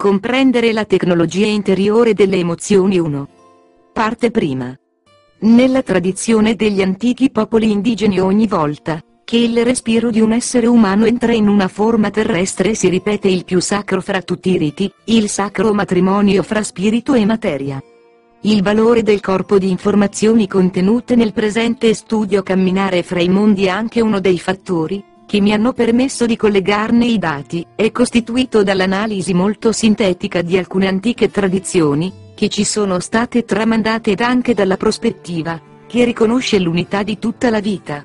Comprendere la tecnologia interiore delle emozioni 1. Parte prima. Nella tradizione degli antichi popoli indigeni ogni volta che il respiro di un essere umano entra in una forma terrestre si ripete il più sacro fra tutti i riti, il sacro matrimonio fra spirito e materia. Il valore del corpo di informazioni contenute nel presente studio Camminare fra i mondi è anche uno dei fattori che mi hanno permesso di collegarne i dati, è costituito dall'analisi molto sintetica di alcune antiche tradizioni, che ci sono state tramandate ed anche dalla prospettiva, che riconosce l'unità di tutta la vita.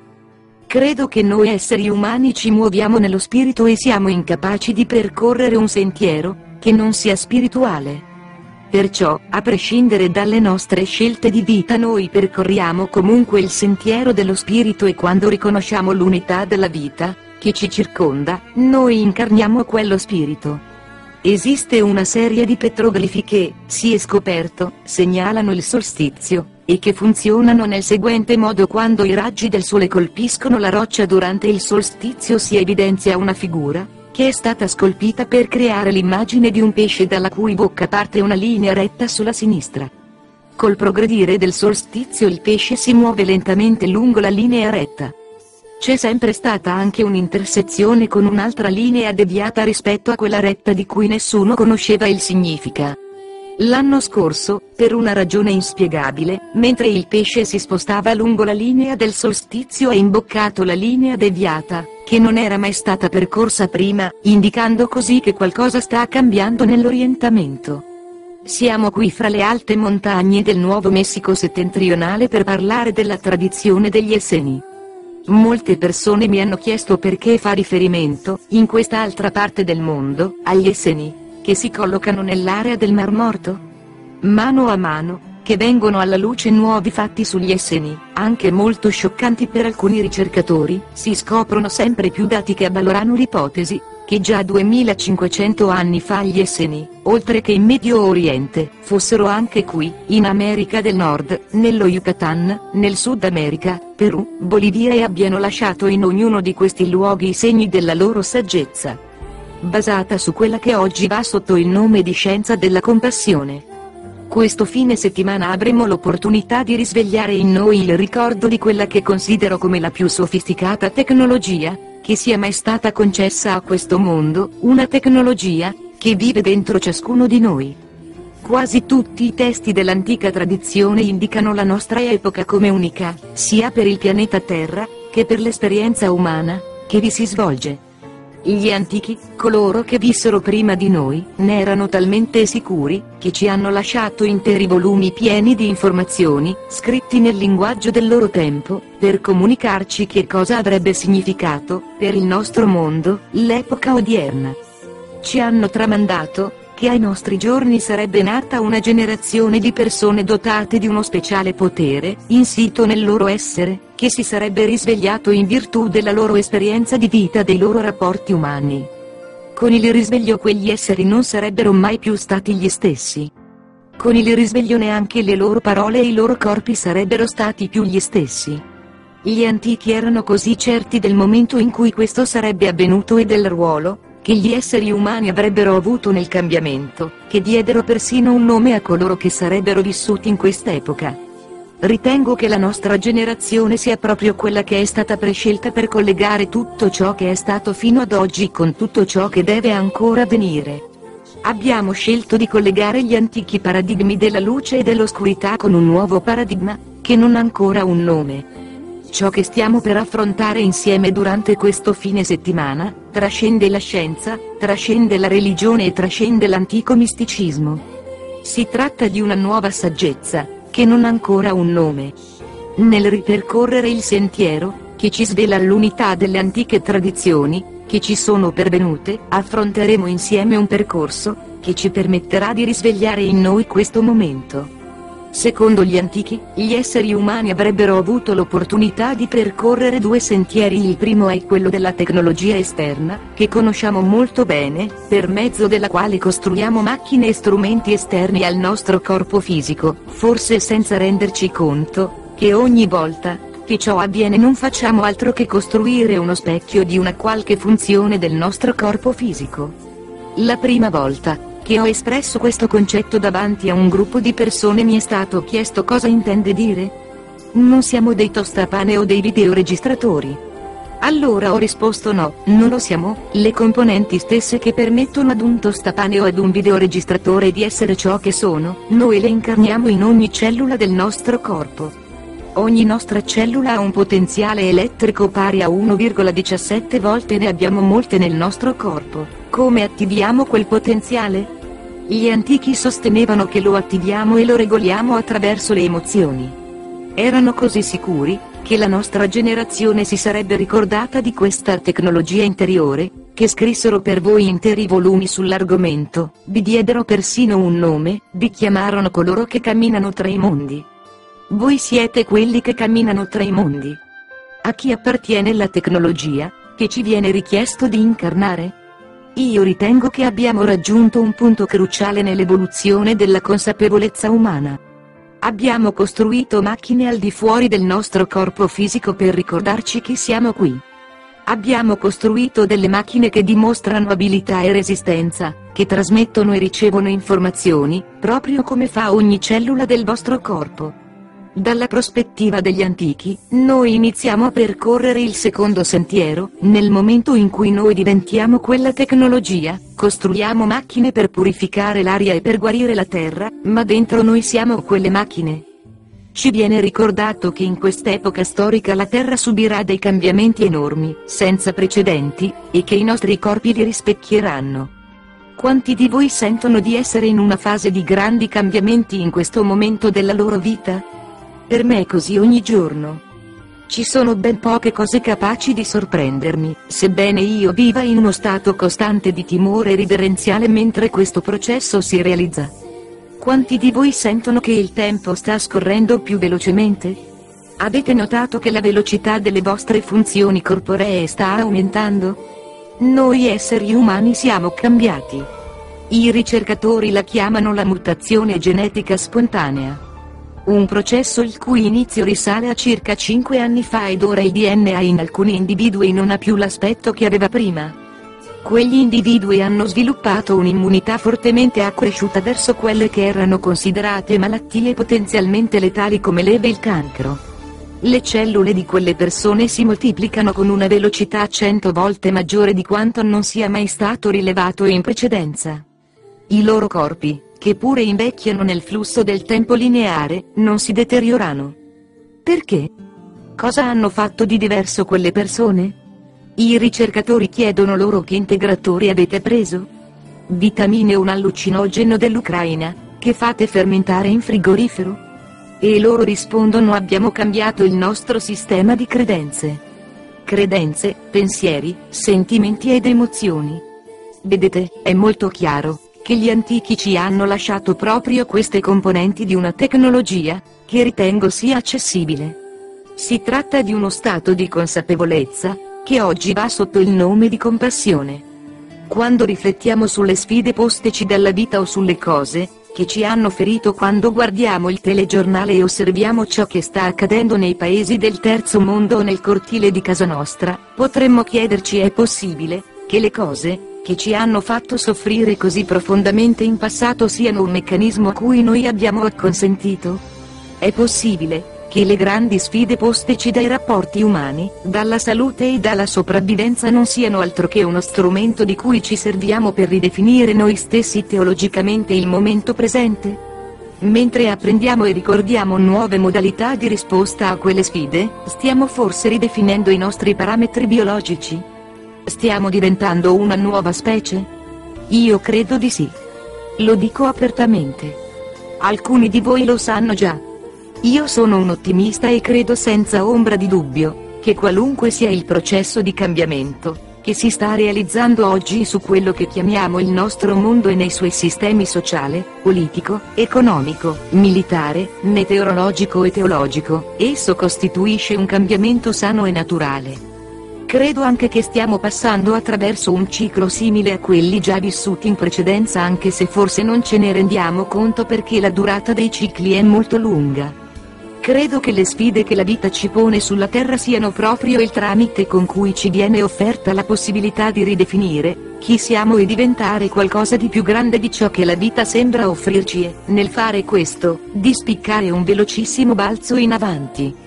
Credo che noi esseri umani ci muoviamo nello spirito e siamo incapaci di percorrere un sentiero, che non sia spirituale. Perciò, a prescindere dalle nostre scelte di vita noi percorriamo comunque il sentiero dello spirito e quando riconosciamo l'unità della vita, che ci circonda, noi incarniamo quello spirito. Esiste una serie di petroglifi che, si è scoperto, segnalano il solstizio, e che funzionano nel seguente modo quando i raggi del sole colpiscono la roccia durante il solstizio si evidenzia una figura, che è stata scolpita per creare l'immagine di un pesce dalla cui bocca parte una linea retta sulla sinistra. Col progredire del solstizio il pesce si muove lentamente lungo la linea retta. C'è sempre stata anche un'intersezione con un'altra linea deviata rispetto a quella retta di cui nessuno conosceva il significa. L'anno scorso, per una ragione inspiegabile, mentre il pesce si spostava lungo la linea del solstizio ha imboccato la linea deviata, che non era mai stata percorsa prima, indicando così che qualcosa sta cambiando nell'orientamento. Siamo qui fra le alte montagne del Nuovo Messico settentrionale per parlare della tradizione degli Esseni. Molte persone mi hanno chiesto perché fa riferimento, in questa altra parte del mondo, agli Esseni che si collocano nell'area del Mar Morto? Mano a mano, che vengono alla luce nuovi fatti sugli Esseni, anche molto scioccanti per alcuni ricercatori, si scoprono sempre più dati che avvalorano l'ipotesi, che già 2500 anni fa gli Esseni, oltre che in Medio Oriente, fossero anche qui, in America del Nord, nello Yucatan, nel Sud America, Perù, Bolivia e abbiano lasciato in ognuno di questi luoghi i segni della loro saggezza basata su quella che oggi va sotto il nome di scienza della compassione. Questo fine settimana avremo l'opportunità di risvegliare in noi il ricordo di quella che considero come la più sofisticata tecnologia, che sia mai stata concessa a questo mondo, una tecnologia, che vive dentro ciascuno di noi. Quasi tutti i testi dell'antica tradizione indicano la nostra epoca come unica, sia per il pianeta Terra, che per l'esperienza umana, che vi si svolge. Gli antichi, coloro che vissero prima di noi, ne erano talmente sicuri, che ci hanno lasciato interi volumi pieni di informazioni, scritti nel linguaggio del loro tempo, per comunicarci che cosa avrebbe significato, per il nostro mondo, l'epoca odierna. Ci hanno tramandato, che ai nostri giorni sarebbe nata una generazione di persone dotate di uno speciale potere, insito nel loro essere, che si sarebbe risvegliato in virtù della loro esperienza di vita dei loro rapporti umani. Con il risveglio quegli esseri non sarebbero mai più stati gli stessi. Con il risveglio neanche le loro parole e i loro corpi sarebbero stati più gli stessi. Gli antichi erano così certi del momento in cui questo sarebbe avvenuto e del ruolo, che gli esseri umani avrebbero avuto nel cambiamento, che diedero persino un nome a coloro che sarebbero vissuti in quest'epoca. Ritengo che la nostra generazione sia proprio quella che è stata prescelta per collegare tutto ciò che è stato fino ad oggi con tutto ciò che deve ancora venire. Abbiamo scelto di collegare gli antichi paradigmi della luce e dell'oscurità con un nuovo paradigma, che non ha ancora un nome. Ciò che stiamo per affrontare insieme durante questo fine settimana, trascende la scienza, trascende la religione e trascende l'antico misticismo. Si tratta di una nuova saggezza, che non ha ancora un nome. Nel ripercorrere il sentiero, che ci svela l'unità delle antiche tradizioni, che ci sono pervenute, affronteremo insieme un percorso, che ci permetterà di risvegliare in noi questo momento. Secondo gli antichi, gli esseri umani avrebbero avuto l'opportunità di percorrere due sentieri. Il primo è quello della tecnologia esterna, che conosciamo molto bene, per mezzo della quale costruiamo macchine e strumenti esterni al nostro corpo fisico, forse senza renderci conto, che ogni volta che ciò avviene non facciamo altro che costruire uno specchio di una qualche funzione del nostro corpo fisico. La prima volta che ho espresso questo concetto davanti a un gruppo di persone mi è stato chiesto cosa intende dire. Non siamo dei tostapane o dei videoregistratori. Allora ho risposto no, non lo siamo, le componenti stesse che permettono ad un tostapane o ad un videoregistratore di essere ciò che sono, noi le incarniamo in ogni cellula del nostro corpo. Ogni nostra cellula ha un potenziale elettrico pari a 1,17 volte e ne abbiamo molte nel nostro corpo. Come attiviamo quel potenziale? Gli antichi sostenevano che lo attiviamo e lo regoliamo attraverso le emozioni. Erano così sicuri, che la nostra generazione si sarebbe ricordata di questa tecnologia interiore, che scrissero per voi interi volumi sull'argomento, vi diedero persino un nome, vi chiamarono coloro che camminano tra i mondi. Voi siete quelli che camminano tra i mondi. A chi appartiene la tecnologia, che ci viene richiesto di incarnare? Io ritengo che abbiamo raggiunto un punto cruciale nell'evoluzione della consapevolezza umana. Abbiamo costruito macchine al di fuori del nostro corpo fisico per ricordarci che siamo qui. Abbiamo costruito delle macchine che dimostrano abilità e resistenza, che trasmettono e ricevono informazioni, proprio come fa ogni cellula del vostro corpo. Dalla prospettiva degli antichi, noi iniziamo a percorrere il secondo sentiero, nel momento in cui noi diventiamo quella tecnologia, costruiamo macchine per purificare l'aria e per guarire la terra, ma dentro noi siamo quelle macchine. Ci viene ricordato che in quest'epoca storica la Terra subirà dei cambiamenti enormi, senza precedenti, e che i nostri corpi li rispecchieranno. Quanti di voi sentono di essere in una fase di grandi cambiamenti in questo momento della loro vita? Per me è così ogni giorno. Ci sono ben poche cose capaci di sorprendermi, sebbene io viva in uno stato costante di timore riverenziale mentre questo processo si realizza. Quanti di voi sentono che il tempo sta scorrendo più velocemente? Avete notato che la velocità delle vostre funzioni corporee sta aumentando? Noi esseri umani siamo cambiati. I ricercatori la chiamano la mutazione genetica spontanea. Un processo il cui inizio risale a circa 5 anni fa ed ora il DNA in alcuni individui non ha più l'aspetto che aveva prima. Quegli individui hanno sviluppato un'immunità fortemente accresciuta verso quelle che erano considerate malattie potenzialmente letali come l'eve e il cancro. Le cellule di quelle persone si moltiplicano con una velocità 100 volte maggiore di quanto non sia mai stato rilevato in precedenza. I loro corpi, che pure invecchiano nel flusso del tempo lineare, non si deteriorano. Perché? Cosa hanno fatto di diverso quelle persone? I ricercatori chiedono loro che integratori avete preso? Vitamine un allucinogeno dell'Ucraina, che fate fermentare in frigorifero? E loro rispondono abbiamo cambiato il nostro sistema di credenze. Credenze, pensieri, sentimenti ed emozioni. Vedete, è molto chiaro, che gli antichi ci hanno lasciato proprio queste componenti di una tecnologia, che ritengo sia accessibile. Si tratta di uno stato di consapevolezza, che oggi va sotto il nome di compassione. Quando riflettiamo sulle sfide posteci dalla vita o sulle cose, che ci hanno ferito quando guardiamo il telegiornale e osserviamo ciò che sta accadendo nei paesi del terzo mondo o nel cortile di casa nostra, potremmo chiederci è possibile, che le cose, che ci hanno fatto soffrire così profondamente in passato siano un meccanismo a cui noi abbiamo acconsentito? È possibile, che le grandi sfide posteci dai rapporti umani, dalla salute e dalla sopravvivenza non siano altro che uno strumento di cui ci serviamo per ridefinire noi stessi teologicamente il momento presente? Mentre apprendiamo e ricordiamo nuove modalità di risposta a quelle sfide, stiamo forse ridefinendo i nostri parametri biologici? Stiamo diventando una nuova specie? Io credo di sì. Lo dico apertamente. Alcuni di voi lo sanno già. Io sono un ottimista e credo senza ombra di dubbio, che qualunque sia il processo di cambiamento, che si sta realizzando oggi su quello che chiamiamo il nostro mondo e nei suoi sistemi sociale, politico, economico, militare, meteorologico e teologico, esso costituisce un cambiamento sano e naturale. Credo anche che stiamo passando attraverso un ciclo simile a quelli già vissuti in precedenza anche se forse non ce ne rendiamo conto perché la durata dei cicli è molto lunga. Credo che le sfide che la vita ci pone sulla Terra siano proprio il tramite con cui ci viene offerta la possibilità di ridefinire chi siamo e diventare qualcosa di più grande di ciò che la vita sembra offrirci e, nel fare questo, di spiccare un velocissimo balzo in avanti.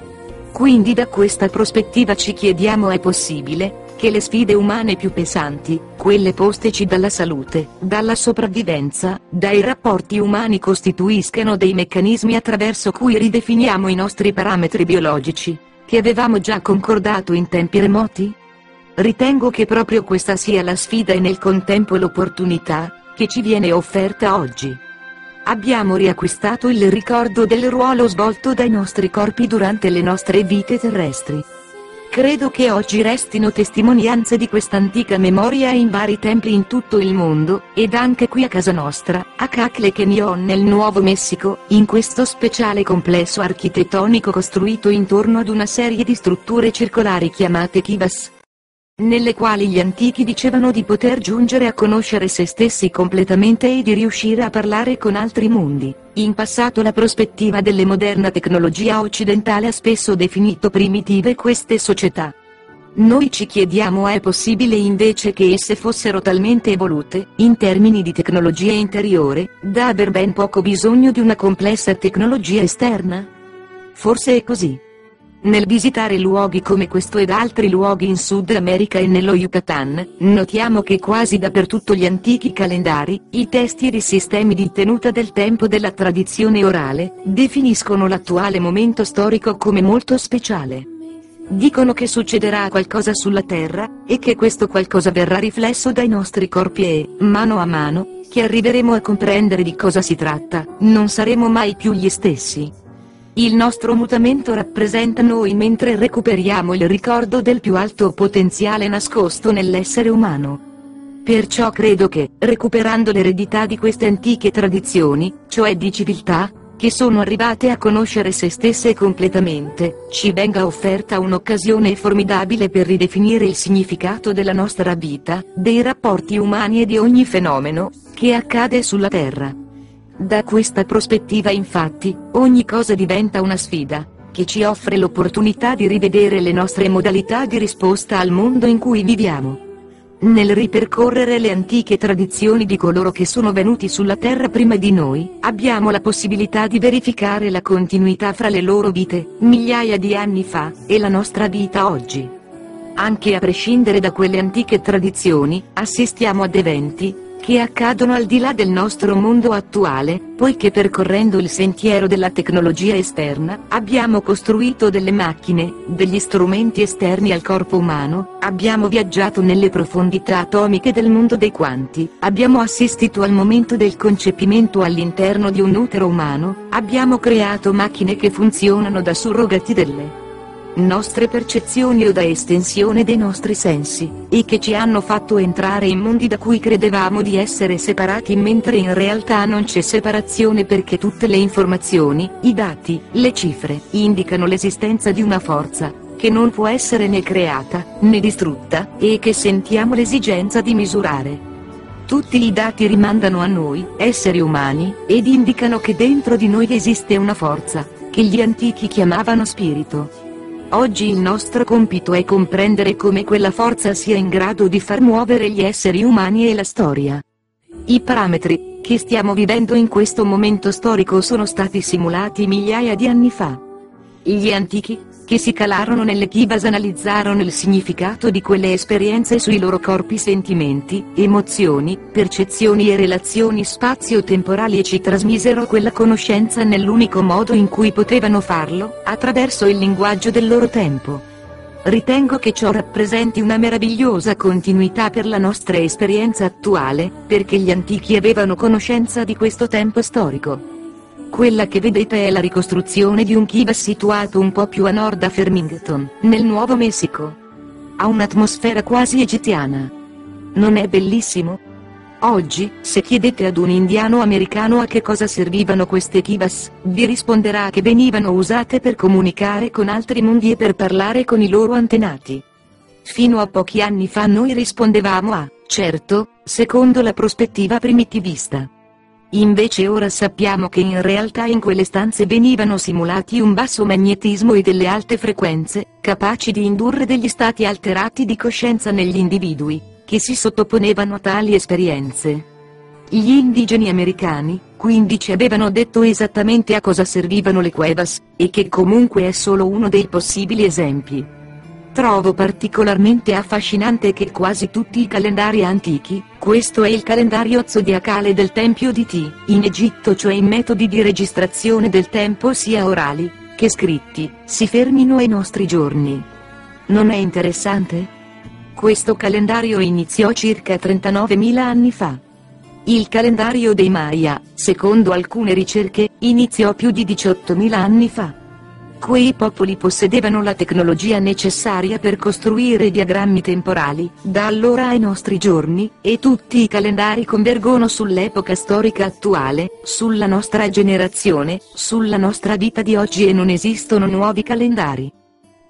Quindi da questa prospettiva ci chiediamo è possibile, che le sfide umane più pesanti, quelle posteci dalla salute, dalla sopravvivenza, dai rapporti umani costituiscano dei meccanismi attraverso cui ridefiniamo i nostri parametri biologici, che avevamo già concordato in tempi remoti? Ritengo che proprio questa sia la sfida e nel contempo l'opportunità, che ci viene offerta oggi. Abbiamo riacquistato il ricordo del ruolo svolto dai nostri corpi durante le nostre vite terrestri. Credo che oggi restino testimonianze di questa antica memoria in vari templi in tutto il mondo, ed anche qui a casa nostra, a Cacle Canyon nel Nuovo Messico, in questo speciale complesso architettonico costruito intorno ad una serie di strutture circolari chiamate kivas, nelle quali gli antichi dicevano di poter giungere a conoscere se stessi completamente e di riuscire a parlare con altri mondi. In passato la prospettiva delle moderna tecnologia occidentale ha spesso definito primitive queste società. Noi ci chiediamo è possibile invece che esse fossero talmente evolute, in termini di tecnologia interiore, da aver ben poco bisogno di una complessa tecnologia esterna? Forse è così. Nel visitare luoghi come questo ed altri luoghi in Sud America e nello Yucatan, notiamo che quasi dappertutto gli antichi calendari, i testi ed i sistemi di tenuta del tempo della tradizione orale, definiscono l'attuale momento storico come molto speciale. Dicono che succederà qualcosa sulla Terra, e che questo qualcosa verrà riflesso dai nostri corpi e, mano a mano, che arriveremo a comprendere di cosa si tratta, non saremo mai più gli stessi. Il nostro mutamento rappresenta noi mentre recuperiamo il ricordo del più alto potenziale nascosto nell'essere umano. Perciò credo che, recuperando l'eredità di queste antiche tradizioni, cioè di civiltà, che sono arrivate a conoscere se stesse completamente, ci venga offerta un'occasione formidabile per ridefinire il significato della nostra vita, dei rapporti umani e di ogni fenomeno, che accade sulla Terra. Da questa prospettiva infatti, ogni cosa diventa una sfida, che ci offre l'opportunità di rivedere le nostre modalità di risposta al mondo in cui viviamo. Nel ripercorrere le antiche tradizioni di coloro che sono venuti sulla Terra prima di noi, abbiamo la possibilità di verificare la continuità fra le loro vite, migliaia di anni fa, e la nostra vita oggi. Anche a prescindere da quelle antiche tradizioni, assistiamo ad eventi, che accadono al di là del nostro mondo attuale, poiché percorrendo il sentiero della tecnologia esterna, abbiamo costruito delle macchine, degli strumenti esterni al corpo umano, abbiamo viaggiato nelle profondità atomiche del mondo dei quanti, abbiamo assistito al momento del concepimento all'interno di un utero umano, abbiamo creato macchine che funzionano da surrogati delle nostre percezioni o da estensione dei nostri sensi, e che ci hanno fatto entrare in mondi da cui credevamo di essere separati mentre in realtà non c'è separazione perché tutte le informazioni, i dati, le cifre, indicano l'esistenza di una forza, che non può essere né creata, né distrutta, e che sentiamo l'esigenza di misurare. Tutti i dati rimandano a noi, esseri umani, ed indicano che dentro di noi esiste una forza, che gli antichi chiamavano spirito. Oggi il nostro compito è comprendere come quella forza sia in grado di far muovere gli esseri umani e la storia. I parametri, che stiamo vivendo in questo momento storico sono stati simulati migliaia di anni fa. Gli antichi, che si calarono nelle kivas analizzarono il significato di quelle esperienze sui loro corpi sentimenti, emozioni, percezioni e relazioni spazio-temporali e ci trasmisero quella conoscenza nell'unico modo in cui potevano farlo, attraverso il linguaggio del loro tempo. Ritengo che ciò rappresenti una meravigliosa continuità per la nostra esperienza attuale, perché gli antichi avevano conoscenza di questo tempo storico. Quella che vedete è la ricostruzione di un kiva situato un po' più a nord da Farmington, nel Nuovo Messico. Ha un'atmosfera quasi egiziana. Non è bellissimo? Oggi, se chiedete ad un indiano americano a che cosa servivano queste kivas, vi risponderà che venivano usate per comunicare con altri mondi e per parlare con i loro antenati. Fino a pochi anni fa noi rispondevamo a, certo, secondo la prospettiva primitivista. Invece ora sappiamo che in realtà in quelle stanze venivano simulati un basso magnetismo e delle alte frequenze, capaci di indurre degli stati alterati di coscienza negli individui, che si sottoponevano a tali esperienze. Gli indigeni americani, quindi ci avevano detto esattamente a cosa servivano le cuevas, e che comunque è solo uno dei possibili esempi. Trovo particolarmente affascinante che quasi tutti i calendari antichi, questo è il calendario zodiacale del Tempio di Ti, in Egitto cioè i metodi di registrazione del tempo sia orali, che scritti, si fermino ai nostri giorni. Non è interessante? Questo calendario iniziò circa 39.000 anni fa. Il calendario dei Maya, secondo alcune ricerche, iniziò più di 18.000 anni fa. Quei popoli possedevano la tecnologia necessaria per costruire diagrammi temporali, da allora ai nostri giorni, e tutti i calendari convergono sull'epoca storica attuale, sulla nostra generazione, sulla nostra vita di oggi e non esistono nuovi calendari.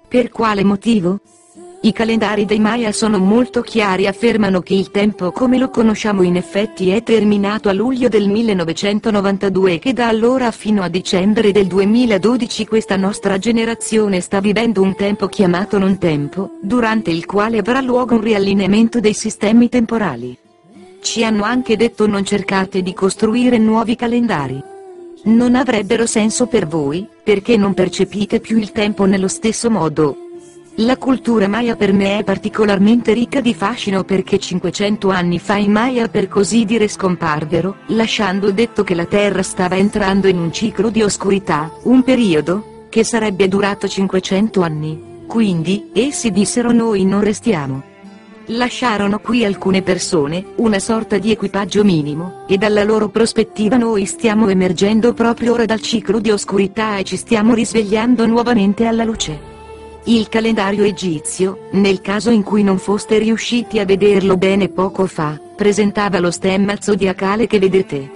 Per quale motivo? I calendari dei Maya sono molto chiari affermano che il tempo come lo conosciamo in effetti è terminato a luglio del 1992 e che da allora fino a dicembre del 2012 questa nostra generazione sta vivendo un tempo chiamato non tempo, durante il quale avrà luogo un riallineamento dei sistemi temporali. Ci hanno anche detto non cercate di costruire nuovi calendari. Non avrebbero senso per voi, perché non percepite più il tempo nello stesso modo, la cultura Maya per me è particolarmente ricca di fascino perché 500 anni fa i Maya per così dire scomparvero, lasciando detto che la Terra stava entrando in un ciclo di oscurità, un periodo, che sarebbe durato 500 anni. Quindi, essi dissero noi non restiamo. Lasciarono qui alcune persone, una sorta di equipaggio minimo, e dalla loro prospettiva noi stiamo emergendo proprio ora dal ciclo di oscurità e ci stiamo risvegliando nuovamente alla luce. Il calendario egizio, nel caso in cui non foste riusciti a vederlo bene poco fa, presentava lo stemma zodiacale che vedete.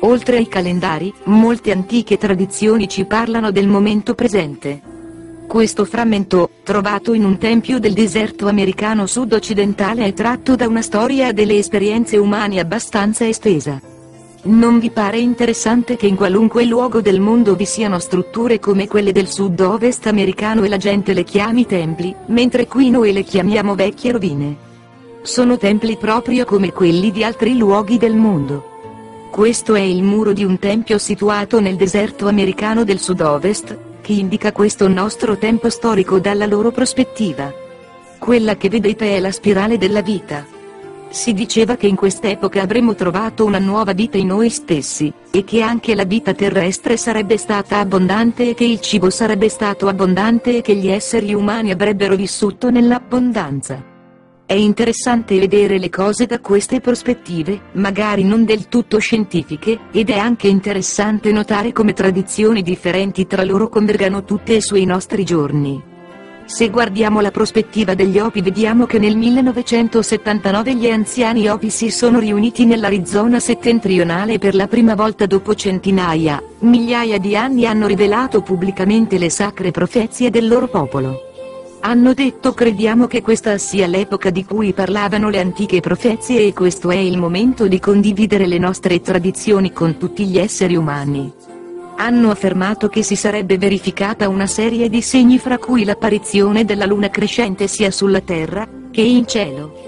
Oltre ai calendari, molte antiche tradizioni ci parlano del momento presente. Questo frammento, trovato in un tempio del deserto americano sud-occidentale è tratto da una storia delle esperienze umane abbastanza estesa. Non vi pare interessante che in qualunque luogo del mondo vi siano strutture come quelle del sud-ovest americano e la gente le chiami templi, mentre qui noi le chiamiamo vecchie rovine? Sono templi proprio come quelli di altri luoghi del mondo. Questo è il muro di un tempio situato nel deserto americano del sud-ovest, che indica questo nostro tempo storico dalla loro prospettiva. Quella che vedete è la spirale della vita si diceva che in quest'epoca avremmo trovato una nuova vita in noi stessi, e che anche la vita terrestre sarebbe stata abbondante e che il cibo sarebbe stato abbondante e che gli esseri umani avrebbero vissuto nell'abbondanza. È interessante vedere le cose da queste prospettive, magari non del tutto scientifiche, ed è anche interessante notare come tradizioni differenti tra loro convergano tutte sui nostri giorni. Se guardiamo la prospettiva degli Opi vediamo che nel 1979 gli anziani Opi si sono riuniti nell'Arizona settentrionale e per la prima volta dopo centinaia, migliaia di anni hanno rivelato pubblicamente le sacre profezie del loro popolo. Hanno detto crediamo che questa sia l'epoca di cui parlavano le antiche profezie e questo è il momento di condividere le nostre tradizioni con tutti gli esseri umani hanno affermato che si sarebbe verificata una serie di segni fra cui l'apparizione della luna crescente sia sulla terra, che in cielo.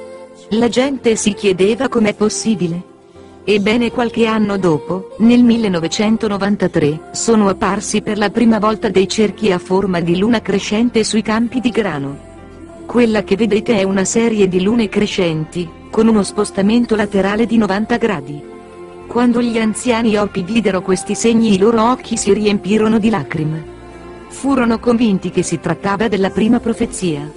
La gente si chiedeva com'è possibile. Ebbene qualche anno dopo, nel 1993, sono apparsi per la prima volta dei cerchi a forma di luna crescente sui campi di grano. Quella che vedete è una serie di lune crescenti, con uno spostamento laterale di 90 gradi. Quando gli anziani Opi videro questi segni i loro occhi si riempirono di lacrime. Furono convinti che si trattava della prima profezia.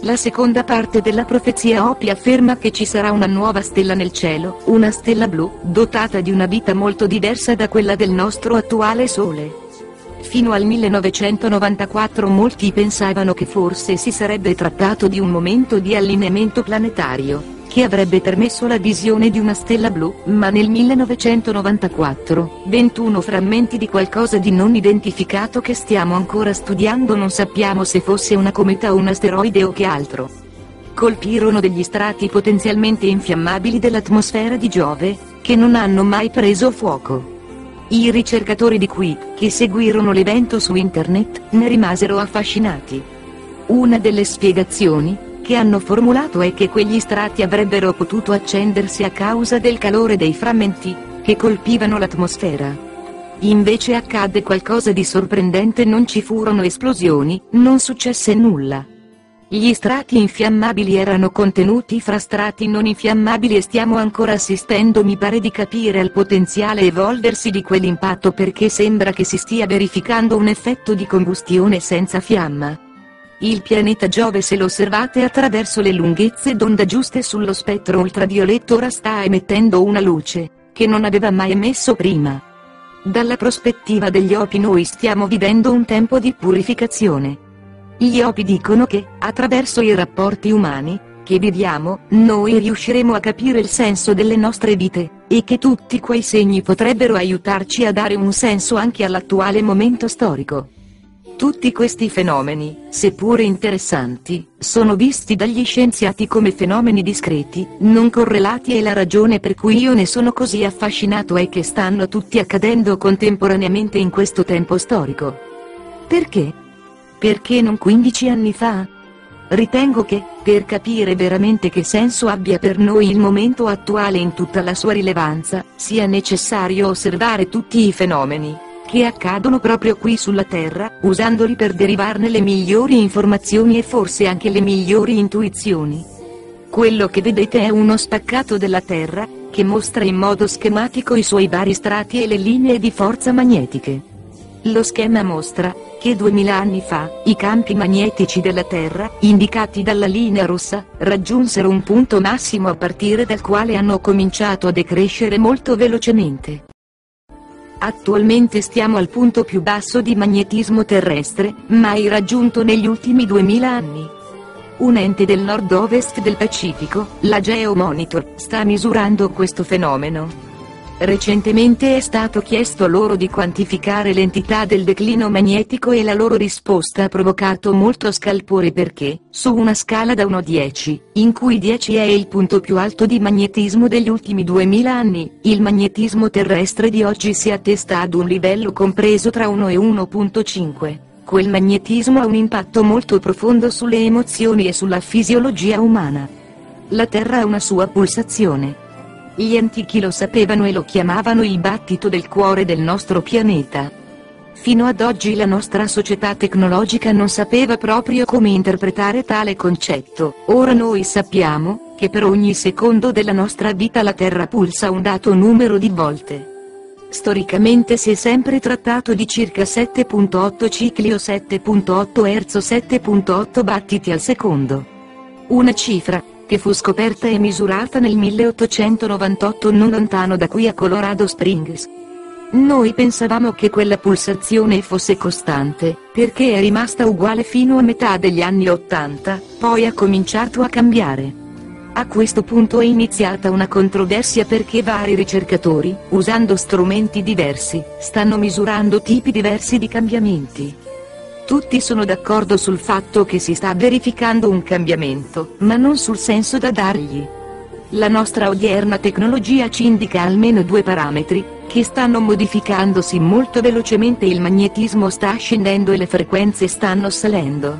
La seconda parte della profezia Opi afferma che ci sarà una nuova stella nel cielo, una stella blu, dotata di una vita molto diversa da quella del nostro attuale Sole. Fino al 1994 molti pensavano che forse si sarebbe trattato di un momento di allineamento planetario che avrebbe permesso la visione di una stella blu, ma nel 1994, 21 frammenti di qualcosa di non identificato che stiamo ancora studiando non sappiamo se fosse una cometa o un asteroide o che altro colpirono degli strati potenzialmente infiammabili dell'atmosfera di Giove, che non hanno mai preso fuoco. I ricercatori di qui, che seguirono l'evento su internet, ne rimasero affascinati. Una delle spiegazioni, che hanno formulato è che quegli strati avrebbero potuto accendersi a causa del calore dei frammenti, che colpivano l'atmosfera. Invece accadde qualcosa di sorprendente non ci furono esplosioni, non successe nulla. Gli strati infiammabili erano contenuti fra strati non infiammabili e stiamo ancora assistendo mi pare di capire al potenziale evolversi di quell'impatto perché sembra che si stia verificando un effetto di combustione senza fiamma. Il pianeta Giove se lo osservate attraverso le lunghezze d'onda giuste sullo spettro ultravioletto ora sta emettendo una luce, che non aveva mai emesso prima. Dalla prospettiva degli Opi noi stiamo vivendo un tempo di purificazione. Gli Opi dicono che, attraverso i rapporti umani, che viviamo, noi riusciremo a capire il senso delle nostre vite, e che tutti quei segni potrebbero aiutarci a dare un senso anche all'attuale momento storico. Tutti questi fenomeni, seppure interessanti, sono visti dagli scienziati come fenomeni discreti, non correlati e la ragione per cui io ne sono così affascinato è che stanno tutti accadendo contemporaneamente in questo tempo storico. Perché? Perché non 15 anni fa? Ritengo che, per capire veramente che senso abbia per noi il momento attuale in tutta la sua rilevanza, sia necessario osservare tutti i fenomeni che accadono proprio qui sulla Terra, usandoli per derivarne le migliori informazioni e forse anche le migliori intuizioni. Quello che vedete è uno spaccato della Terra, che mostra in modo schematico i suoi vari strati e le linee di forza magnetiche. Lo schema mostra, che 2000 anni fa, i campi magnetici della Terra, indicati dalla linea rossa, raggiunsero un punto massimo a partire dal quale hanno cominciato a decrescere molto velocemente. Attualmente stiamo al punto più basso di magnetismo terrestre, mai raggiunto negli ultimi 2000 anni. Un ente del nord-ovest del Pacifico, la Geomonitor, sta misurando questo fenomeno. Recentemente è stato chiesto loro di quantificare l'entità del declino magnetico e la loro risposta ha provocato molto scalpore perché, su una scala da 1 a 10, in cui 10 è il punto più alto di magnetismo degli ultimi 2000 anni, il magnetismo terrestre di oggi si attesta ad un livello compreso tra 1 e 1.5. Quel magnetismo ha un impatto molto profondo sulle emozioni e sulla fisiologia umana. La Terra ha una sua pulsazione gli antichi lo sapevano e lo chiamavano il battito del cuore del nostro pianeta. Fino ad oggi la nostra società tecnologica non sapeva proprio come interpretare tale concetto, ora noi sappiamo, che per ogni secondo della nostra vita la Terra pulsa un dato numero di volte. Storicamente si è sempre trattato di circa 7.8 cicli o 7.8 Hz o 7.8 battiti al secondo. Una cifra, che fu scoperta e misurata nel 1898 non lontano da qui a Colorado Springs. Noi pensavamo che quella pulsazione fosse costante, perché è rimasta uguale fino a metà degli anni 80, poi ha cominciato a cambiare. A questo punto è iniziata una controversia perché vari ricercatori, usando strumenti diversi, stanno misurando tipi diversi di cambiamenti. Tutti sono d'accordo sul fatto che si sta verificando un cambiamento, ma non sul senso da dargli. La nostra odierna tecnologia ci indica almeno due parametri, che stanno modificandosi molto velocemente il magnetismo sta scendendo e le frequenze stanno salendo.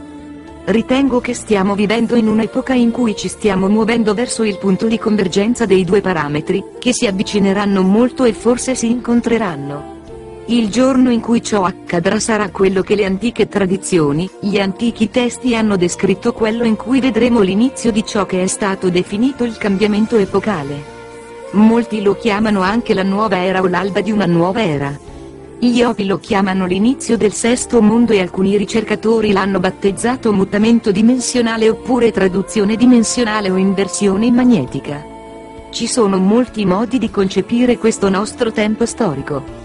Ritengo che stiamo vivendo in un'epoca in cui ci stiamo muovendo verso il punto di convergenza dei due parametri, che si avvicineranno molto e forse si incontreranno. Il giorno in cui ciò accadrà sarà quello che le antiche tradizioni, gli antichi testi hanno descritto quello in cui vedremo l'inizio di ciò che è stato definito il cambiamento epocale. Molti lo chiamano anche la nuova era o l'alba di una nuova era. Gli Opi lo chiamano l'inizio del sesto mondo e alcuni ricercatori l'hanno battezzato mutamento dimensionale oppure traduzione dimensionale o inversione magnetica. Ci sono molti modi di concepire questo nostro tempo storico.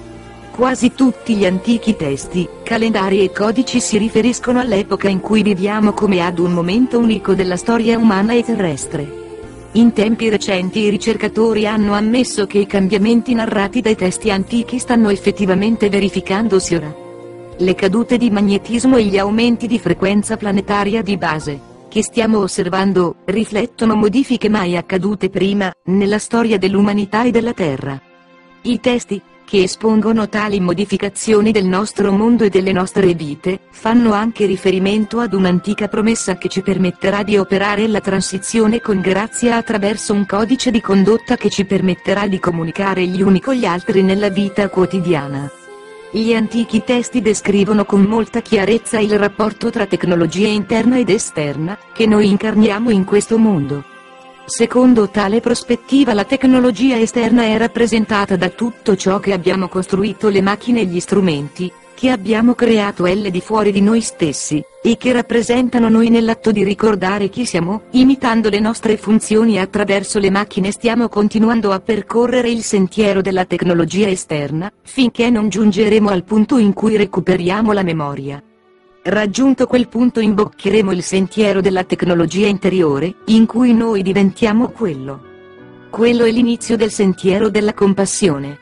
Quasi tutti gli antichi testi, calendari e codici si riferiscono all'epoca in cui viviamo come ad un momento unico della storia umana e terrestre. In tempi recenti i ricercatori hanno ammesso che i cambiamenti narrati dai testi antichi stanno effettivamente verificandosi ora. Le cadute di magnetismo e gli aumenti di frequenza planetaria di base che stiamo osservando, riflettono modifiche mai accadute prima, nella storia dell'umanità e della Terra. I testi, che espongono tali modificazioni del nostro mondo e delle nostre vite, fanno anche riferimento ad un'antica promessa che ci permetterà di operare la transizione con grazia attraverso un codice di condotta che ci permetterà di comunicare gli uni con gli altri nella vita quotidiana. Gli antichi testi descrivono con molta chiarezza il rapporto tra tecnologia interna ed esterna, che noi incarniamo in questo mondo. Secondo tale prospettiva la tecnologia esterna è rappresentata da tutto ciò che abbiamo costruito le macchine e gli strumenti, che abbiamo creato L di fuori di noi stessi, e che rappresentano noi nell'atto di ricordare chi siamo, imitando le nostre funzioni attraverso le macchine stiamo continuando a percorrere il sentiero della tecnologia esterna, finché non giungeremo al punto in cui recuperiamo la memoria. Raggiunto quel punto imboccheremo il sentiero della tecnologia interiore, in cui noi diventiamo quello. Quello è l'inizio del sentiero della compassione.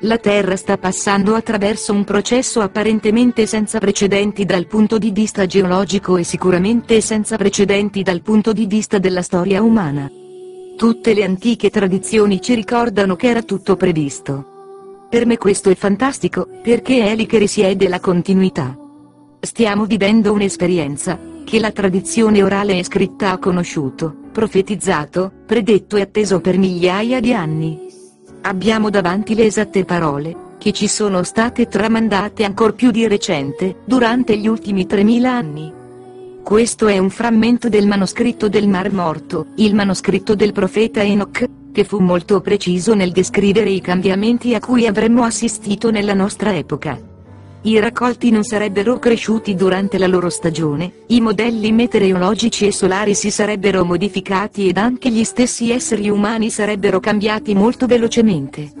La Terra sta passando attraverso un processo apparentemente senza precedenti dal punto di vista geologico e sicuramente senza precedenti dal punto di vista della storia umana. Tutte le antiche tradizioni ci ricordano che era tutto previsto. Per me questo è fantastico, perché è lì che risiede la continuità. Stiamo vivendo un'esperienza, che la tradizione orale e scritta ha conosciuto, profetizzato, predetto e atteso per migliaia di anni. Abbiamo davanti le esatte parole, che ci sono state tramandate ancor più di recente, durante gli ultimi 3000 anni. Questo è un frammento del manoscritto del Mar Morto, il manoscritto del profeta Enoch, che fu molto preciso nel descrivere i cambiamenti a cui avremmo assistito nella nostra epoca. I raccolti non sarebbero cresciuti durante la loro stagione, i modelli meteorologici e solari si sarebbero modificati ed anche gli stessi esseri umani sarebbero cambiati molto velocemente.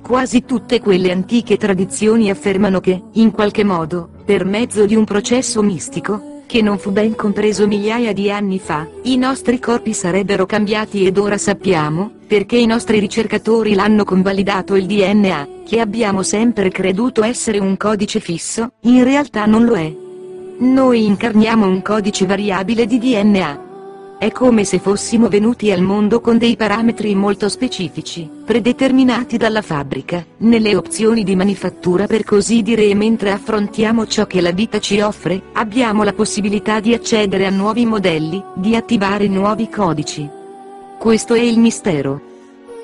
Quasi tutte quelle antiche tradizioni affermano che, in qualche modo, per mezzo di un processo mistico, che non fu ben compreso migliaia di anni fa, i nostri corpi sarebbero cambiati ed ora sappiamo, perché i nostri ricercatori l'hanno convalidato il DNA, che abbiamo sempre creduto essere un codice fisso, in realtà non lo è. Noi incarniamo un codice variabile di DNA. È come se fossimo venuti al mondo con dei parametri molto specifici, predeterminati dalla fabbrica, nelle opzioni di manifattura per così dire e mentre affrontiamo ciò che la vita ci offre, abbiamo la possibilità di accedere a nuovi modelli, di attivare nuovi codici. Questo è il mistero.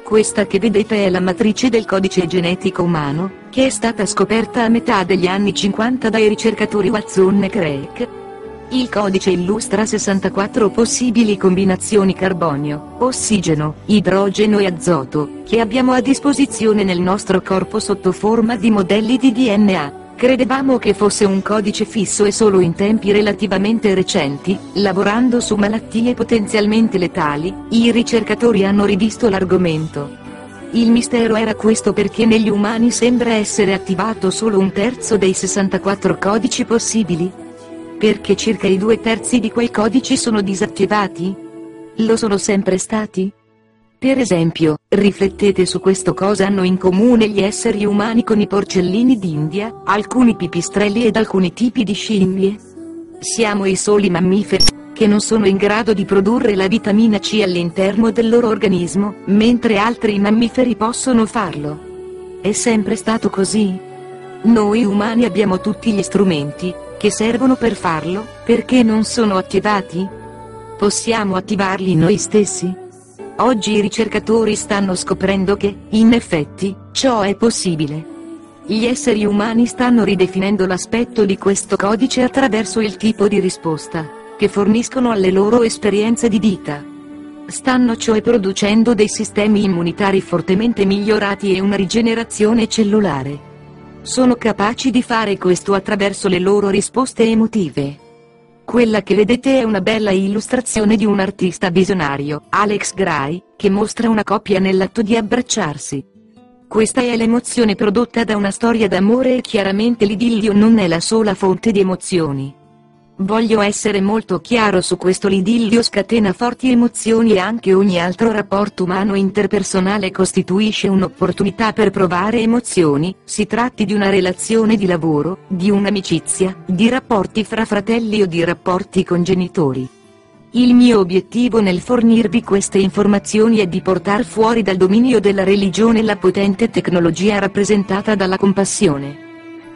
Questa che vedete è la matrice del codice genetico umano, che è stata scoperta a metà degli anni 50 dai ricercatori Watson e Craig. Il codice illustra 64 possibili combinazioni carbonio, ossigeno, idrogeno e azoto, che abbiamo a disposizione nel nostro corpo sotto forma di modelli di DNA. Credevamo che fosse un codice fisso e solo in tempi relativamente recenti, lavorando su malattie potenzialmente letali, i ricercatori hanno rivisto l'argomento. Il mistero era questo perché negli umani sembra essere attivato solo un terzo dei 64 codici possibili. Perché circa i due terzi di quei codici sono disattivati? Lo sono sempre stati? Per esempio, riflettete su questo cosa hanno in comune gli esseri umani con i porcellini d'India, alcuni pipistrelli ed alcuni tipi di scimmie. Siamo i soli mammiferi che non sono in grado di produrre la vitamina C all'interno del loro organismo, mentre altri mammiferi possono farlo. È sempre stato così? Noi umani abbiamo tutti gli strumenti, che servono per farlo, perché non sono attivati? Possiamo attivarli noi stessi? Oggi i ricercatori stanno scoprendo che, in effetti, ciò è possibile. Gli esseri umani stanno ridefinendo l'aspetto di questo codice attraverso il tipo di risposta che forniscono alle loro esperienze di vita. Stanno cioè producendo dei sistemi immunitari fortemente migliorati e una rigenerazione cellulare. Sono capaci di fare questo attraverso le loro risposte emotive. Quella che vedete è una bella illustrazione di un artista visionario, Alex Gray, che mostra una coppia nell'atto di abbracciarsi. Questa è l'emozione prodotta da una storia d'amore e chiaramente l'idillio non è la sola fonte di emozioni. Voglio essere molto chiaro su questo l'idillio scatena forti emozioni e anche ogni altro rapporto umano interpersonale costituisce un'opportunità per provare emozioni, si tratti di una relazione di lavoro, di un'amicizia, di rapporti fra fratelli o di rapporti con genitori. Il mio obiettivo nel fornirvi queste informazioni è di portar fuori dal dominio della religione la potente tecnologia rappresentata dalla compassione.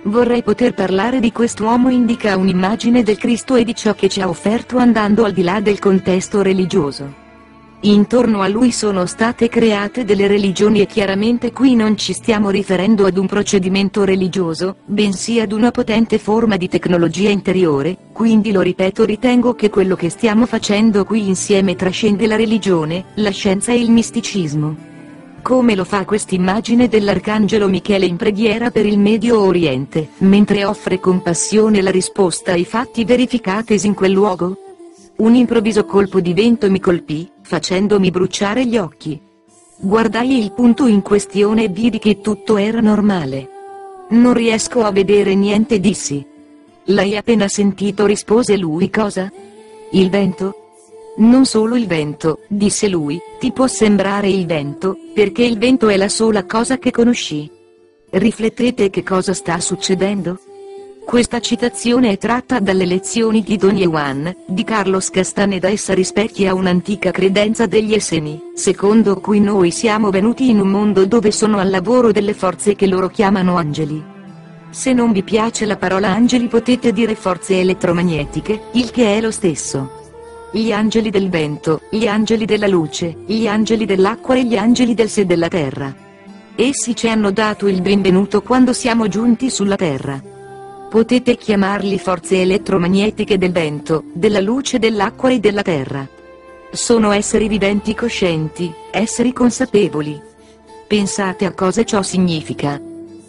Vorrei poter parlare di quest'uomo indica un'immagine del Cristo e di ciò che ci ha offerto andando al di là del contesto religioso. Intorno a lui sono state create delle religioni e chiaramente qui non ci stiamo riferendo ad un procedimento religioso, bensì ad una potente forma di tecnologia interiore, quindi lo ripeto ritengo che quello che stiamo facendo qui insieme trascende la religione, la scienza e il misticismo. Come lo fa quest'immagine dell'Arcangelo Michele in preghiera per il Medio Oriente, mentre offre con passione la risposta ai fatti verificatesi in quel luogo? Un improvviso colpo di vento mi colpì, facendomi bruciare gli occhi. Guardai il punto in questione e vidi che tutto era normale. Non riesco a vedere niente dissi. L'hai appena sentito rispose lui cosa? Il vento? Non solo il vento, disse lui, ti può sembrare il vento, perché il vento è la sola cosa che conosci. Riflettete che cosa sta succedendo? Questa citazione è tratta dalle lezioni di Don Juan, di Carlos Castaneda essa rispecchia un'antica credenza degli Esseni, secondo cui noi siamo venuti in un mondo dove sono al lavoro delle forze che loro chiamano angeli. Se non vi piace la parola angeli potete dire forze elettromagnetiche, il che è lo stesso. Gli angeli del vento, gli angeli della luce, gli angeli dell'acqua e gli angeli del sé della terra. Essi ci hanno dato il benvenuto quando siamo giunti sulla terra. Potete chiamarli forze elettromagnetiche del vento, della luce dell'acqua e della terra. Sono esseri viventi coscienti, esseri consapevoli. Pensate a cosa ciò significa.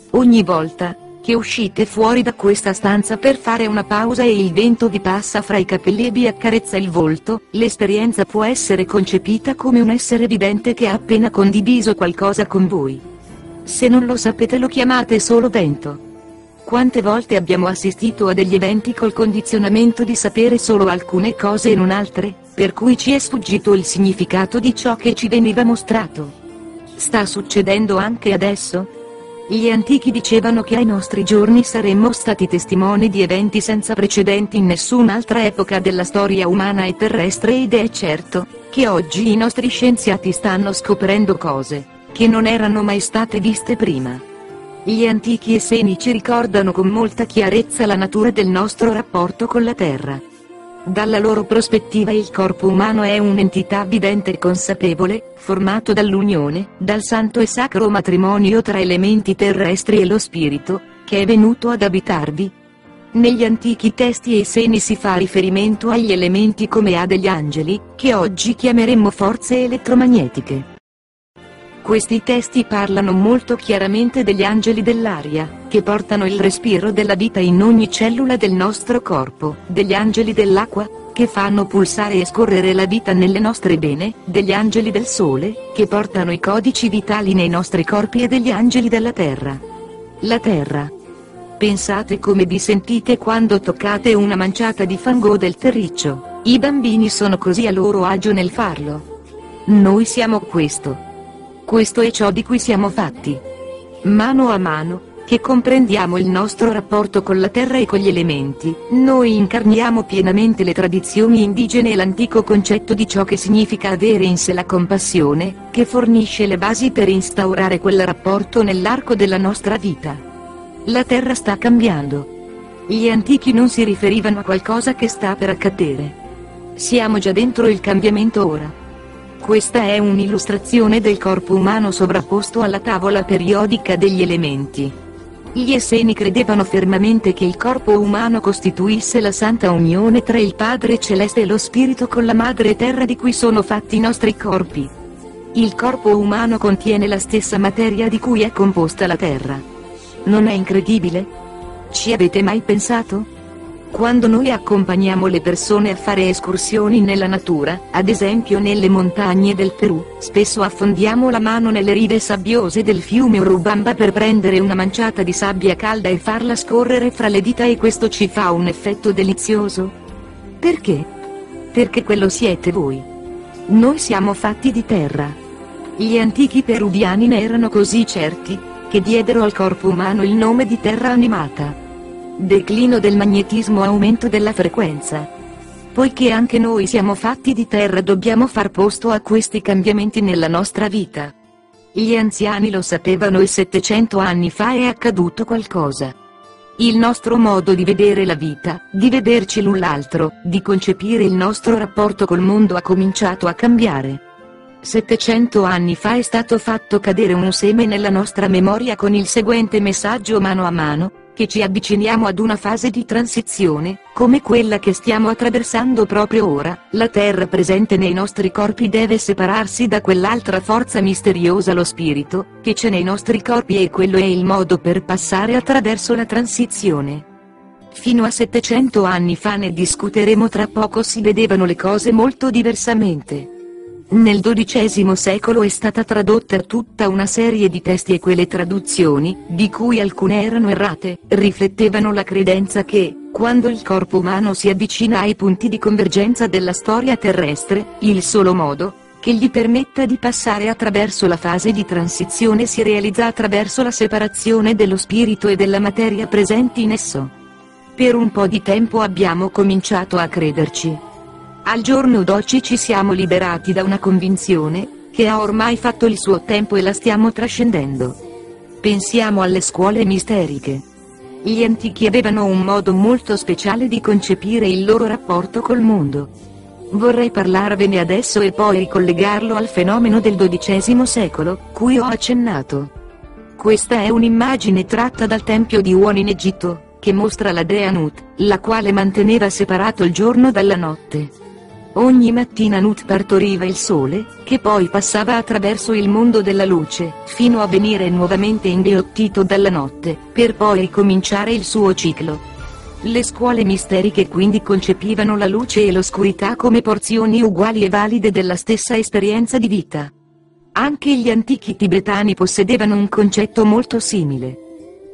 Ogni volta che uscite fuori da questa stanza per fare una pausa e il vento vi passa fra i capelli e vi accarezza il volto, l'esperienza può essere concepita come un essere vivente che ha appena condiviso qualcosa con voi. Se non lo sapete lo chiamate solo vento. Quante volte abbiamo assistito a degli eventi col condizionamento di sapere solo alcune cose e non altre, per cui ci è sfuggito il significato di ciò che ci veniva mostrato. Sta succedendo anche adesso? Gli antichi dicevano che ai nostri giorni saremmo stati testimoni di eventi senza precedenti in nessun'altra epoca della storia umana e terrestre ed è certo, che oggi i nostri scienziati stanno scoprendo cose, che non erano mai state viste prima. Gli antichi esseni ci ricordano con molta chiarezza la natura del nostro rapporto con la Terra. Dalla loro prospettiva il corpo umano è un'entità vivente e consapevole, formato dall'unione, dal santo e sacro matrimonio tra elementi terrestri e lo spirito, che è venuto ad abitarvi. Negli antichi testi esseni si fa riferimento agli elementi come a degli angeli, che oggi chiameremmo forze elettromagnetiche. Questi testi parlano molto chiaramente degli angeli dell'aria, che portano il respiro della vita in ogni cellula del nostro corpo, degli angeli dell'acqua, che fanno pulsare e scorrere la vita nelle nostre vene, degli angeli del sole, che portano i codici vitali nei nostri corpi e degli angeli della terra. La terra. Pensate come vi sentite quando toccate una manciata di fango del terriccio, i bambini sono così a loro agio nel farlo. Noi siamo questo. Questo è ciò di cui siamo fatti. Mano a mano, che comprendiamo il nostro rapporto con la terra e con gli elementi, noi incarniamo pienamente le tradizioni indigene e l'antico concetto di ciò che significa avere in sé la compassione, che fornisce le basi per instaurare quel rapporto nell'arco della nostra vita. La terra sta cambiando. Gli antichi non si riferivano a qualcosa che sta per accadere. Siamo già dentro il cambiamento ora. Questa è un'illustrazione del corpo umano sovrapposto alla tavola periodica degli elementi. Gli Esseni credevano fermamente che il corpo umano costituisse la santa unione tra il Padre Celeste e lo Spirito con la Madre Terra di cui sono fatti i nostri corpi. Il corpo umano contiene la stessa materia di cui è composta la Terra. Non è incredibile? Ci avete mai pensato? Quando noi accompagniamo le persone a fare escursioni nella natura, ad esempio nelle montagne del Perù, spesso affondiamo la mano nelle rive sabbiose del fiume Urubamba per prendere una manciata di sabbia calda e farla scorrere fra le dita e questo ci fa un effetto delizioso. Perché? Perché quello siete voi. Noi siamo fatti di terra. Gli antichi peruviani ne erano così certi, che diedero al corpo umano il nome di terra animata. Declino del magnetismo aumento della frequenza. poiché anche noi siamo fatti di terra dobbiamo far posto a questi cambiamenti nella nostra vita. Gli anziani lo sapevano e 700 anni fa è accaduto qualcosa. Il nostro modo di vedere la vita, di vederci l'un l'altro, di concepire il nostro rapporto col mondo ha cominciato a cambiare. 700 anni fa è stato fatto cadere un seme nella nostra memoria con il seguente messaggio mano a mano, che ci avviciniamo ad una fase di transizione, come quella che stiamo attraversando proprio ora, la terra presente nei nostri corpi deve separarsi da quell'altra forza misteriosa lo spirito, che c'è nei nostri corpi e quello è il modo per passare attraverso la transizione. Fino a 700 anni fa ne discuteremo tra poco si vedevano le cose molto diversamente. Nel XII secolo è stata tradotta tutta una serie di testi e quelle traduzioni, di cui alcune erano errate, riflettevano la credenza che, quando il corpo umano si avvicina ai punti di convergenza della storia terrestre, il solo modo, che gli permetta di passare attraverso la fase di transizione si realizza attraverso la separazione dello spirito e della materia presenti in esso. Per un po' di tempo abbiamo cominciato a crederci. Al giorno d'oggi ci siamo liberati da una convinzione, che ha ormai fatto il suo tempo e la stiamo trascendendo. Pensiamo alle scuole misteriche. Gli antichi avevano un modo molto speciale di concepire il loro rapporto col mondo. Vorrei parlarvene adesso e poi ricollegarlo al fenomeno del XII secolo, cui ho accennato. Questa è un'immagine tratta dal Tempio di Uon in Egitto, che mostra la dea Nut, la quale manteneva separato il giorno dalla notte. Ogni mattina Nut partoriva il sole, che poi passava attraverso il mondo della luce, fino a venire nuovamente inghiottito dalla notte, per poi ricominciare il suo ciclo. Le scuole misteriche quindi concepivano la luce e l'oscurità come porzioni uguali e valide della stessa esperienza di vita. Anche gli antichi tibetani possedevano un concetto molto simile.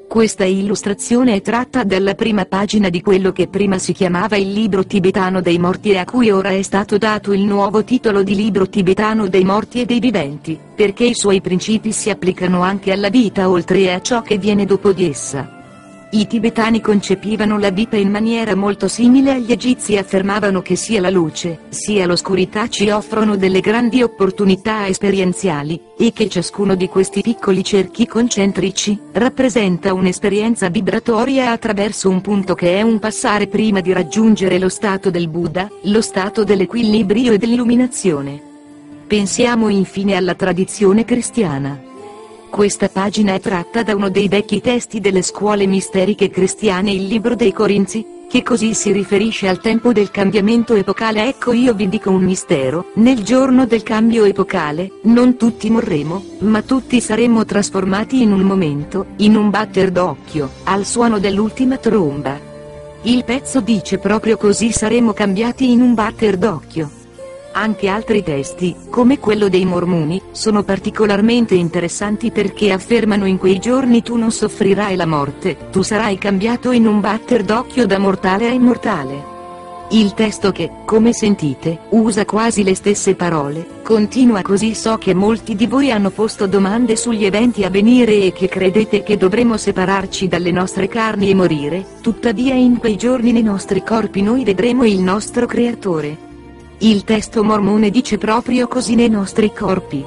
Questa illustrazione è tratta dalla prima pagina di quello che prima si chiamava il libro tibetano dei morti e a cui ora è stato dato il nuovo titolo di libro tibetano dei morti e dei viventi, perché i suoi principi si applicano anche alla vita oltre a ciò che viene dopo di essa. I tibetani concepivano la vita in maniera molto simile agli egizi e affermavano che sia la luce, sia l'oscurità ci offrono delle grandi opportunità esperienziali, e che ciascuno di questi piccoli cerchi concentrici, rappresenta un'esperienza vibratoria attraverso un punto che è un passare prima di raggiungere lo stato del Buddha, lo stato dell'equilibrio e dell'illuminazione. Pensiamo infine alla tradizione cristiana. Questa pagina è tratta da uno dei vecchi testi delle scuole misteriche cristiane il libro dei Corinzi, che così si riferisce al tempo del cambiamento epocale ecco io vi dico un mistero, nel giorno del cambio epocale, non tutti morremo, ma tutti saremo trasformati in un momento, in un batter d'occhio, al suono dell'ultima tromba. Il pezzo dice proprio così saremo cambiati in un batter d'occhio. Anche altri testi, come quello dei Mormoni, sono particolarmente interessanti perché affermano in quei giorni tu non soffrirai la morte, tu sarai cambiato in un batter d'occhio da mortale a immortale. Il testo che, come sentite, usa quasi le stesse parole, continua così so che molti di voi hanno posto domande sugli eventi a venire e che credete che dovremo separarci dalle nostre carni e morire, tuttavia in quei giorni nei nostri corpi noi vedremo il nostro Creatore. Il testo mormone dice proprio così nei nostri corpi.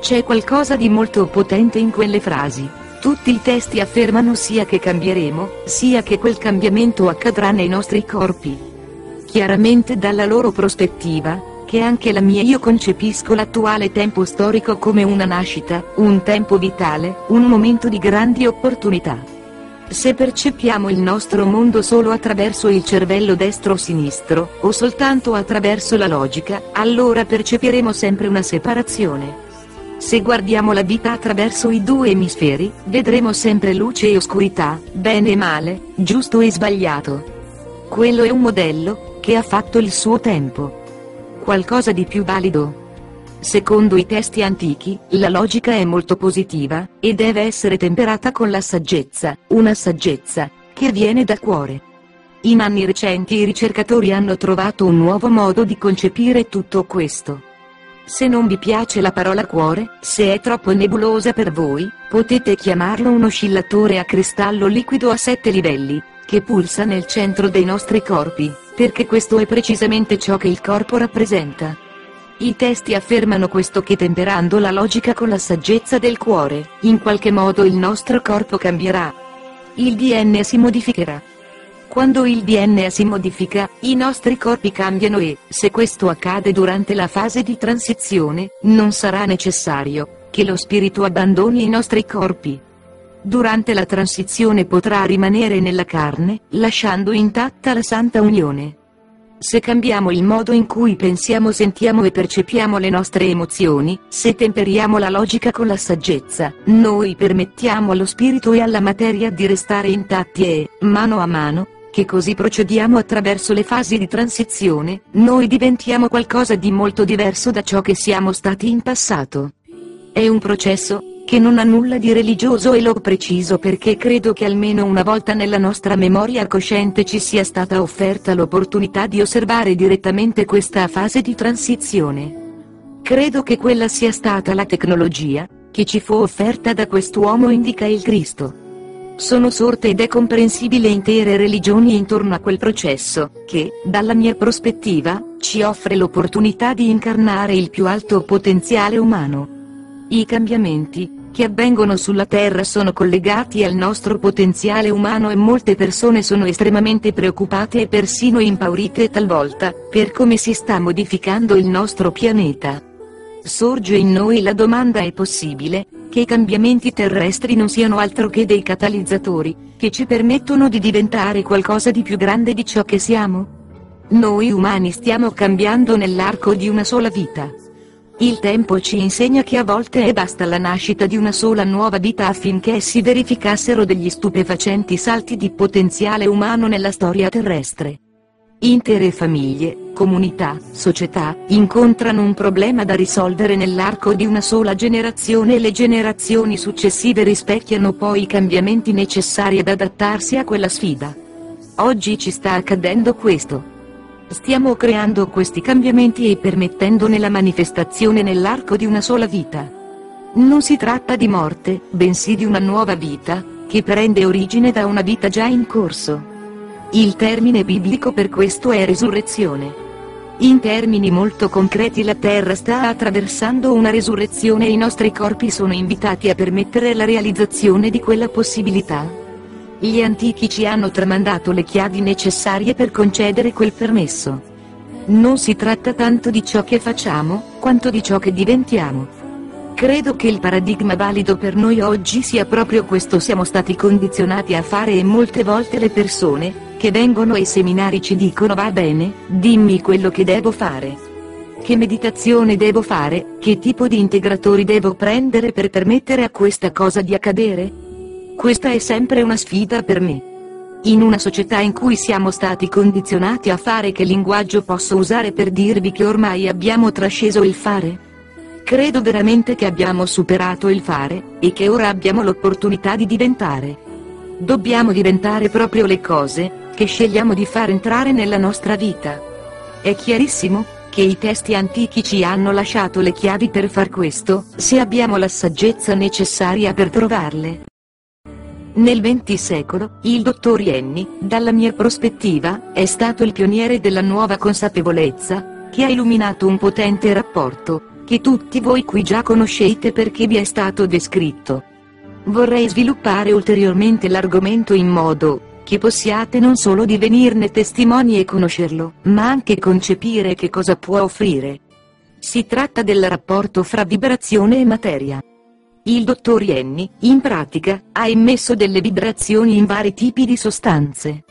C'è qualcosa di molto potente in quelle frasi. Tutti i testi affermano sia che cambieremo, sia che quel cambiamento accadrà nei nostri corpi. Chiaramente dalla loro prospettiva, che anche la mia io concepisco l'attuale tempo storico come una nascita, un tempo vitale, un momento di grandi opportunità. Se percepiamo il nostro mondo solo attraverso il cervello destro o sinistro, o soltanto attraverso la logica, allora percepiremo sempre una separazione. Se guardiamo la vita attraverso i due emisferi, vedremo sempre luce e oscurità, bene e male, giusto e sbagliato. Quello è un modello, che ha fatto il suo tempo. Qualcosa di più valido, Secondo i testi antichi, la logica è molto positiva, e deve essere temperata con la saggezza, una saggezza, che viene da cuore. In anni recenti i ricercatori hanno trovato un nuovo modo di concepire tutto questo. Se non vi piace la parola cuore, se è troppo nebulosa per voi, potete chiamarlo un oscillatore a cristallo liquido a sette livelli, che pulsa nel centro dei nostri corpi. perché questo è precisamente ciò che il corpo rappresenta. I testi affermano questo che temperando la logica con la saggezza del cuore, in qualche modo il nostro corpo cambierà. Il DNA si modificherà. Quando il DNA si modifica, i nostri corpi cambiano e, se questo accade durante la fase di transizione, non sarà necessario che lo spirito abbandoni i nostri corpi. Durante la transizione potrà rimanere nella carne, lasciando intatta la santa unione. Se cambiamo il modo in cui pensiamo, sentiamo e percepiamo le nostre emozioni, se temperiamo la logica con la saggezza, noi permettiamo allo spirito e alla materia di restare intatti e, mano a mano, che così procediamo attraverso le fasi di transizione, noi diventiamo qualcosa di molto diverso da ciò che siamo stati in passato. È un processo, che non ha nulla di religioso e l'ho preciso perché credo che almeno una volta nella nostra memoria cosciente ci sia stata offerta l'opportunità di osservare direttamente questa fase di transizione. Credo che quella sia stata la tecnologia, che ci fu offerta da quest'uomo indica il Cristo. Sono sorte ed è comprensibile intere religioni intorno a quel processo, che, dalla mia prospettiva, ci offre l'opportunità di incarnare il più alto potenziale umano. I cambiamenti, che avvengono sulla Terra sono collegati al nostro potenziale umano e molte persone sono estremamente preoccupate e persino impaurite talvolta, per come si sta modificando il nostro pianeta. Sorge in noi la domanda è possibile, che i cambiamenti terrestri non siano altro che dei catalizzatori, che ci permettono di diventare qualcosa di più grande di ciò che siamo? Noi umani stiamo cambiando nell'arco di una sola vita. Il tempo ci insegna che a volte è basta la nascita di una sola nuova vita affinché si verificassero degli stupefacenti salti di potenziale umano nella storia terrestre. Intere famiglie, comunità, società, incontrano un problema da risolvere nell'arco di una sola generazione e le generazioni successive rispecchiano poi i cambiamenti necessari ad adattarsi a quella sfida. Oggi ci sta accadendo questo. Stiamo creando questi cambiamenti e permettendone la manifestazione nell'arco di una sola vita. Non si tratta di morte, bensì di una nuova vita, che prende origine da una vita già in corso. Il termine biblico per questo è resurrezione. In termini molto concreti la Terra sta attraversando una resurrezione e i nostri corpi sono invitati a permettere la realizzazione di quella possibilità. Gli antichi ci hanno tramandato le chiavi necessarie per concedere quel permesso. Non si tratta tanto di ciò che facciamo, quanto di ciò che diventiamo. Credo che il paradigma valido per noi oggi sia proprio questo siamo stati condizionati a fare e molte volte le persone, che vengono ai seminari ci dicono va bene, dimmi quello che devo fare. Che meditazione devo fare, che tipo di integratori devo prendere per permettere a questa cosa di accadere? Questa è sempre una sfida per me. In una società in cui siamo stati condizionati a fare che linguaggio posso usare per dirvi che ormai abbiamo trasceso il fare? Credo veramente che abbiamo superato il fare, e che ora abbiamo l'opportunità di diventare. Dobbiamo diventare proprio le cose, che scegliamo di far entrare nella nostra vita. È chiarissimo, che i testi antichi ci hanno lasciato le chiavi per far questo, se abbiamo la saggezza necessaria per trovarle. Nel XX secolo, il dottor Ienni, dalla mia prospettiva, è stato il pioniere della nuova consapevolezza, che ha illuminato un potente rapporto, che tutti voi qui già conoscete perché vi è stato descritto. Vorrei sviluppare ulteriormente l'argomento in modo che possiate non solo divenirne testimoni e conoscerlo, ma anche concepire che cosa può offrire. Si tratta del rapporto fra vibrazione e materia. Il dottor Ienni, in pratica, ha immesso delle vibrazioni in vari tipi di sostanze.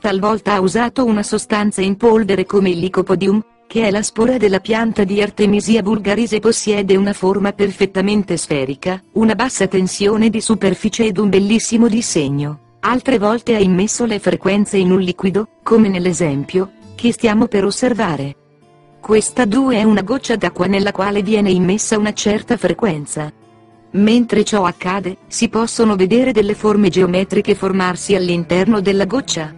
Talvolta ha usato una sostanza in polvere come il licopodium, che è la spora della pianta di Artemisia vulgaris e possiede una forma perfettamente sferica, una bassa tensione di superficie ed un bellissimo disegno. Altre volte ha immesso le frequenze in un liquido, come nell'esempio, che stiamo per osservare. Questa 2 è una goccia d'acqua nella quale viene immessa una certa frequenza. Mentre ciò accade, si possono vedere delle forme geometriche formarsi all'interno della goccia.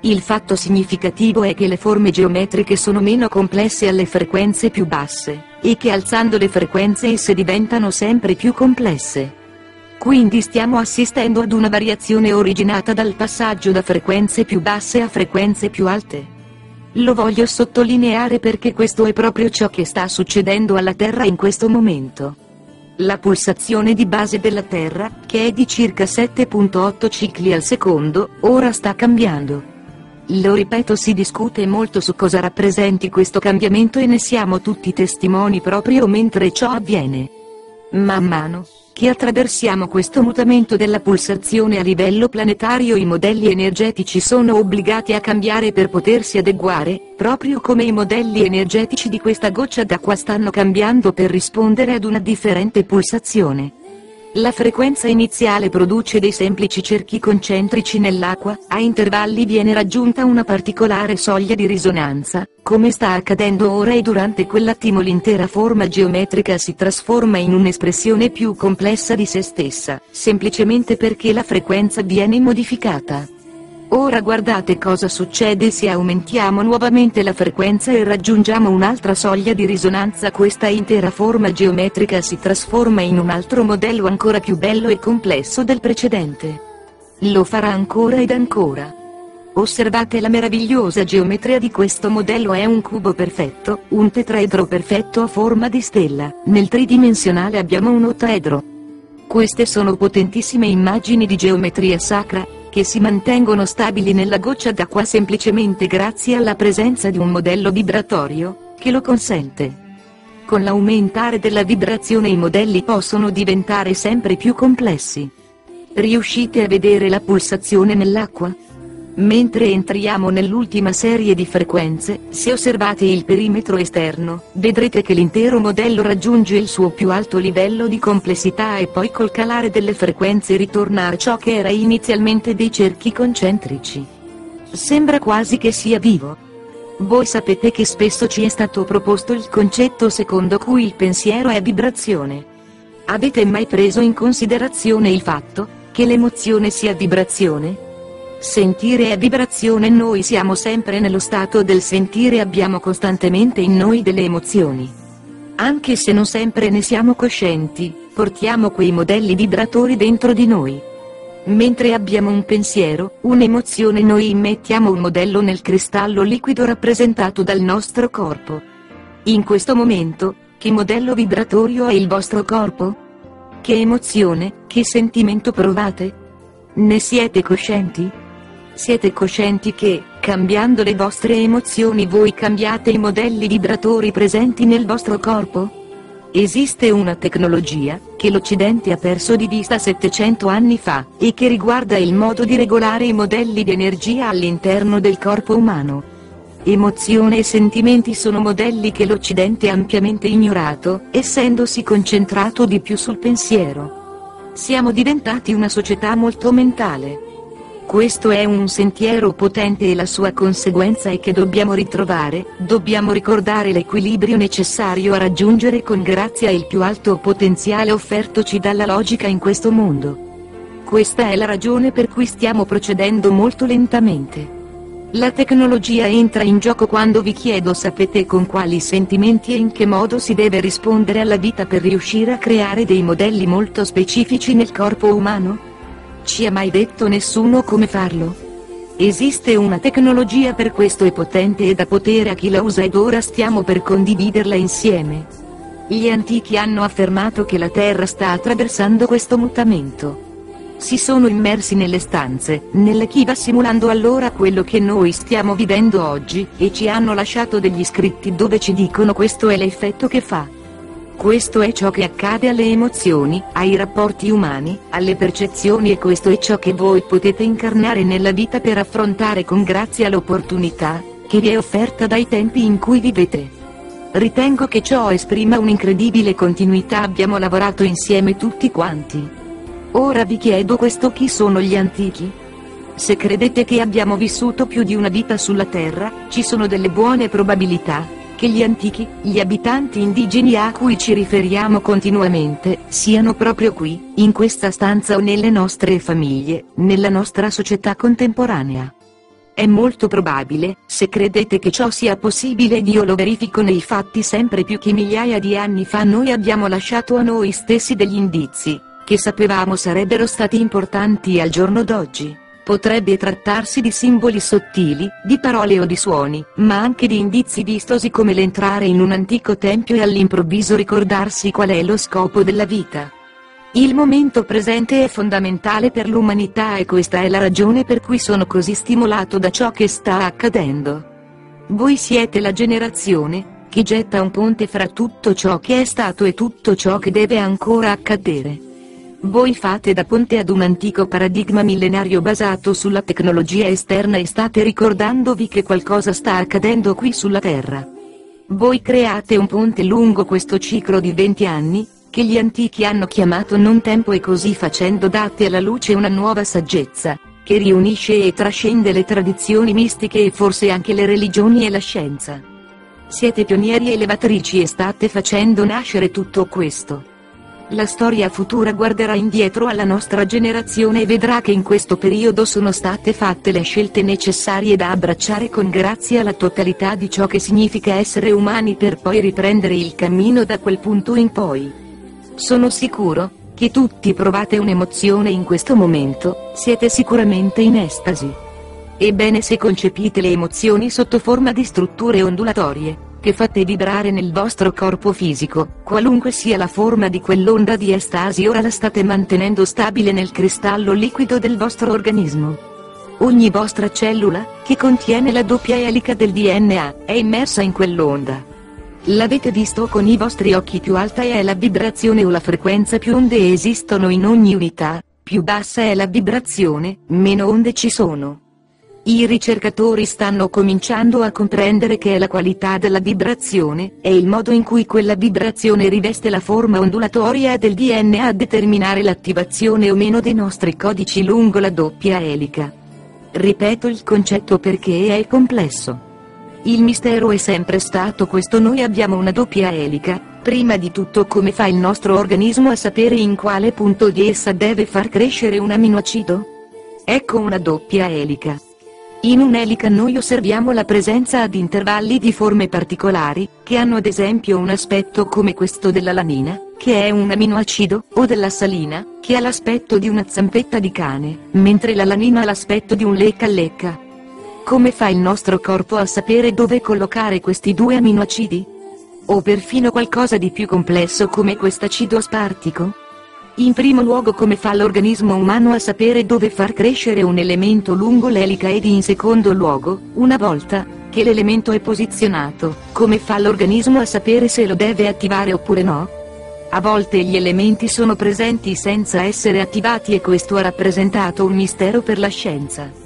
Il fatto significativo è che le forme geometriche sono meno complesse alle frequenze più basse, e che alzando le frequenze esse diventano sempre più complesse. Quindi stiamo assistendo ad una variazione originata dal passaggio da frequenze più basse a frequenze più alte. Lo voglio sottolineare perché questo è proprio ciò che sta succedendo alla Terra in questo momento. La pulsazione di base della Terra, che è di circa 7.8 cicli al secondo, ora sta cambiando. Lo ripeto si discute molto su cosa rappresenti questo cambiamento e ne siamo tutti testimoni proprio mentre ciò avviene. Man mano, che attraversiamo questo mutamento della pulsazione a livello planetario i modelli energetici sono obbligati a cambiare per potersi adeguare, proprio come i modelli energetici di questa goccia d'acqua stanno cambiando per rispondere ad una differente pulsazione. La frequenza iniziale produce dei semplici cerchi concentrici nell'acqua, a intervalli viene raggiunta una particolare soglia di risonanza, come sta accadendo ora e durante quell'attimo l'intera forma geometrica si trasforma in un'espressione più complessa di se stessa, semplicemente perché la frequenza viene modificata. Ora guardate cosa succede se aumentiamo nuovamente la frequenza e raggiungiamo un'altra soglia di risonanza questa intera forma geometrica si trasforma in un altro modello ancora più bello e complesso del precedente. Lo farà ancora ed ancora. Osservate la meravigliosa geometria di questo modello è un cubo perfetto, un tetraedro perfetto a forma di stella, nel tridimensionale abbiamo un ottaedro. Queste sono potentissime immagini di geometria sacra, che si mantengono stabili nella goccia d'acqua semplicemente grazie alla presenza di un modello vibratorio, che lo consente. Con l'aumentare della vibrazione i modelli possono diventare sempre più complessi. Riuscite a vedere la pulsazione nell'acqua? Mentre entriamo nell'ultima serie di frequenze, se osservate il perimetro esterno, vedrete che l'intero modello raggiunge il suo più alto livello di complessità e poi col calare delle frequenze ritorna a ciò che era inizialmente dei cerchi concentrici. Sembra quasi che sia vivo. Voi sapete che spesso ci è stato proposto il concetto secondo cui il pensiero è vibrazione. Avete mai preso in considerazione il fatto che l'emozione sia vibrazione? Sentire è vibrazione noi siamo sempre nello stato del sentire abbiamo costantemente in noi delle emozioni. Anche se non sempre ne siamo coscienti, portiamo quei modelli vibratori dentro di noi. Mentre abbiamo un pensiero, un'emozione noi immettiamo un modello nel cristallo liquido rappresentato dal nostro corpo. In questo momento, che modello vibratorio è il vostro corpo? Che emozione, che sentimento provate? Ne siete coscienti? Siete coscienti che, cambiando le vostre emozioni voi cambiate i modelli vibratori presenti nel vostro corpo? Esiste una tecnologia, che l'Occidente ha perso di vista 700 anni fa, e che riguarda il modo di regolare i modelli di energia all'interno del corpo umano. Emozione e sentimenti sono modelli che l'Occidente ha ampiamente ignorato, essendosi concentrato di più sul pensiero. Siamo diventati una società molto mentale. Questo è un sentiero potente e la sua conseguenza è che dobbiamo ritrovare, dobbiamo ricordare l'equilibrio necessario a raggiungere con grazia il più alto potenziale offertoci dalla logica in questo mondo. Questa è la ragione per cui stiamo procedendo molto lentamente. La tecnologia entra in gioco quando vi chiedo sapete con quali sentimenti e in che modo si deve rispondere alla vita per riuscire a creare dei modelli molto specifici nel corpo umano? Ci ha mai detto nessuno come farlo? Esiste una tecnologia per questo e potente e da potere a chi la usa ed ora stiamo per condividerla insieme. Gli antichi hanno affermato che la Terra sta attraversando questo mutamento. Si sono immersi nelle stanze, nelle chiva simulando allora quello che noi stiamo vivendo oggi, e ci hanno lasciato degli scritti dove ci dicono questo è l'effetto che fa. Questo è ciò che accade alle emozioni, ai rapporti umani, alle percezioni e questo è ciò che voi potete incarnare nella vita per affrontare con grazia l'opportunità, che vi è offerta dai tempi in cui vivete. Ritengo che ciò esprima un'incredibile continuità abbiamo lavorato insieme tutti quanti. Ora vi chiedo questo chi sono gli antichi? Se credete che abbiamo vissuto più di una vita sulla Terra, ci sono delle buone probabilità, che gli antichi, gli abitanti indigeni a cui ci riferiamo continuamente, siano proprio qui, in questa stanza o nelle nostre famiglie, nella nostra società contemporanea. È molto probabile, se credete che ciò sia possibile ed io lo verifico nei fatti sempre più che migliaia di anni fa noi abbiamo lasciato a noi stessi degli indizi, che sapevamo sarebbero stati importanti al giorno d'oggi. Potrebbe trattarsi di simboli sottili, di parole o di suoni, ma anche di indizi vistosi come l'entrare in un antico tempio e all'improvviso ricordarsi qual è lo scopo della vita. Il momento presente è fondamentale per l'umanità e questa è la ragione per cui sono così stimolato da ciò che sta accadendo. Voi siete la generazione, che getta un ponte fra tutto ciò che è stato e tutto ciò che deve ancora accadere. Voi fate da ponte ad un antico paradigma millenario basato sulla tecnologia esterna e state ricordandovi che qualcosa sta accadendo qui sulla Terra. Voi create un ponte lungo questo ciclo di 20 anni, che gli antichi hanno chiamato non tempo e così facendo date alla luce una nuova saggezza, che riunisce e trascende le tradizioni mistiche e forse anche le religioni e la scienza. Siete pionieri elevatrici e state facendo nascere tutto questo. La storia futura guarderà indietro alla nostra generazione e vedrà che in questo periodo sono state fatte le scelte necessarie da abbracciare con grazia la totalità di ciò che significa essere umani per poi riprendere il cammino da quel punto in poi. Sono sicuro, che tutti provate un'emozione in questo momento, siete sicuramente in estasi. Ebbene se concepite le emozioni sotto forma di strutture ondulatorie, che fate vibrare nel vostro corpo fisico, qualunque sia la forma di quell'onda di estasi ora la state mantenendo stabile nel cristallo liquido del vostro organismo. Ogni vostra cellula, che contiene la doppia elica del DNA, è immersa in quell'onda. L'avete visto con i vostri occhi più alta è la vibrazione o la frequenza più onde esistono in ogni unità, più bassa è la vibrazione, meno onde ci sono. I ricercatori stanno cominciando a comprendere che è la qualità della vibrazione, e il modo in cui quella vibrazione riveste la forma ondulatoria del DNA a determinare l'attivazione o meno dei nostri codici lungo la doppia elica. Ripeto il concetto perché è complesso. Il mistero è sempre stato questo noi abbiamo una doppia elica, prima di tutto come fa il nostro organismo a sapere in quale punto di essa deve far crescere un aminoacido? Ecco una doppia elica. In un'elica noi osserviamo la presenza ad intervalli di forme particolari, che hanno ad esempio un aspetto come questo della lanina, che è un aminoacido, o della salina, che ha l'aspetto di una zampetta di cane, mentre la lanina ha l'aspetto di un lecca-lecca. Come fa il nostro corpo a sapere dove collocare questi due aminoacidi? O perfino qualcosa di più complesso come quest'acido aspartico? In primo luogo come fa l'organismo umano a sapere dove far crescere un elemento lungo l'elica ed in secondo luogo, una volta, che l'elemento è posizionato, come fa l'organismo a sapere se lo deve attivare oppure no? A volte gli elementi sono presenti senza essere attivati e questo ha rappresentato un mistero per la scienza.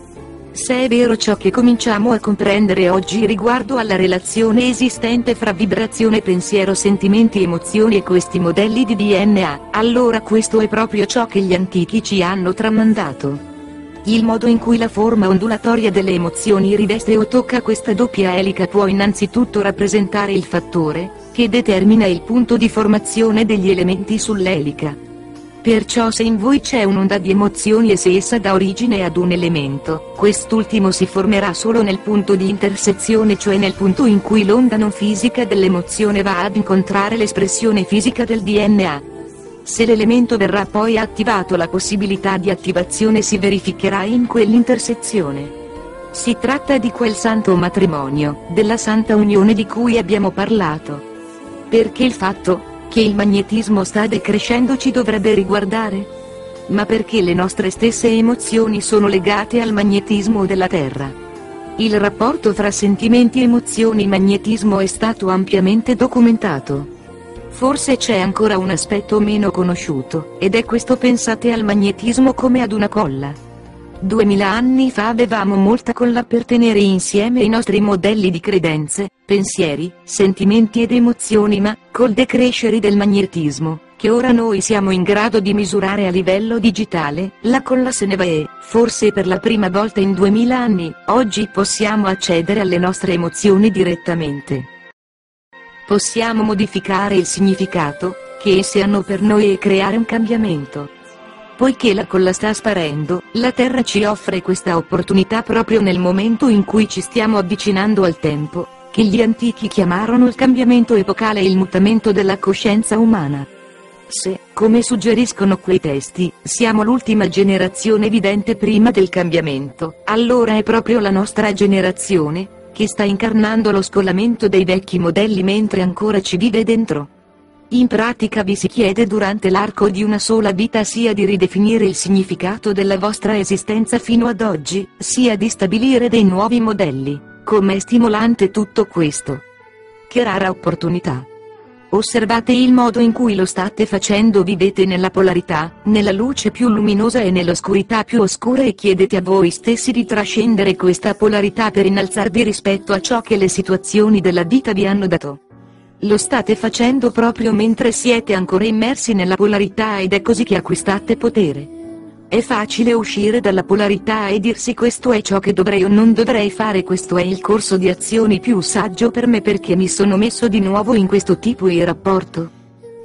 Se è vero ciò che cominciamo a comprendere oggi riguardo alla relazione esistente fra vibrazione pensiero sentimenti emozioni e questi modelli di DNA, allora questo è proprio ciò che gli antichi ci hanno tramandato. Il modo in cui la forma ondulatoria delle emozioni riveste o tocca questa doppia elica può innanzitutto rappresentare il fattore, che determina il punto di formazione degli elementi sull'elica. Perciò se in voi c'è un'onda di emozioni e se essa dà origine ad un elemento, quest'ultimo si formerà solo nel punto di intersezione cioè nel punto in cui l'onda non fisica dell'emozione va ad incontrare l'espressione fisica del DNA. Se l'elemento verrà poi attivato la possibilità di attivazione si verificherà in quell'intersezione. Si tratta di quel santo matrimonio, della santa unione di cui abbiamo parlato. Perché il fatto, che il magnetismo sta decrescendo ci dovrebbe riguardare? Ma perché le nostre stesse emozioni sono legate al magnetismo della Terra? Il rapporto fra sentimenti, emozioni e magnetismo è stato ampiamente documentato. Forse c'è ancora un aspetto meno conosciuto, ed è questo pensate al magnetismo come ad una colla. Duemila anni fa avevamo molta colla per tenere insieme i nostri modelli di credenze, pensieri, sentimenti ed emozioni ma, col decrescere del magnetismo, che ora noi siamo in grado di misurare a livello digitale, la colla se ne va e, forse per la prima volta in duemila anni, oggi possiamo accedere alle nostre emozioni direttamente. Possiamo modificare il significato, che esse hanno per noi e creare un cambiamento. Poiché la colla sta sparendo, la Terra ci offre questa opportunità proprio nel momento in cui ci stiamo avvicinando al tempo, che gli antichi chiamarono il cambiamento epocale e il mutamento della coscienza umana. Se, come suggeriscono quei testi, siamo l'ultima generazione vivente prima del cambiamento, allora è proprio la nostra generazione, che sta incarnando lo scollamento dei vecchi modelli mentre ancora ci vive dentro. In pratica vi si chiede durante l'arco di una sola vita sia di ridefinire il significato della vostra esistenza fino ad oggi, sia di stabilire dei nuovi modelli. Com'è stimolante tutto questo. Che rara opportunità. Osservate il modo in cui lo state facendo, vivete nella polarità, nella luce più luminosa e nell'oscurità più oscura e chiedete a voi stessi di trascendere questa polarità per innalzarvi rispetto a ciò che le situazioni della vita vi hanno dato. Lo state facendo proprio mentre siete ancora immersi nella polarità ed è così che acquistate potere. È facile uscire dalla polarità e dirsi questo è ciò che dovrei o non dovrei fare, questo è il corso di azioni più saggio per me perché mi sono messo di nuovo in questo tipo di rapporto.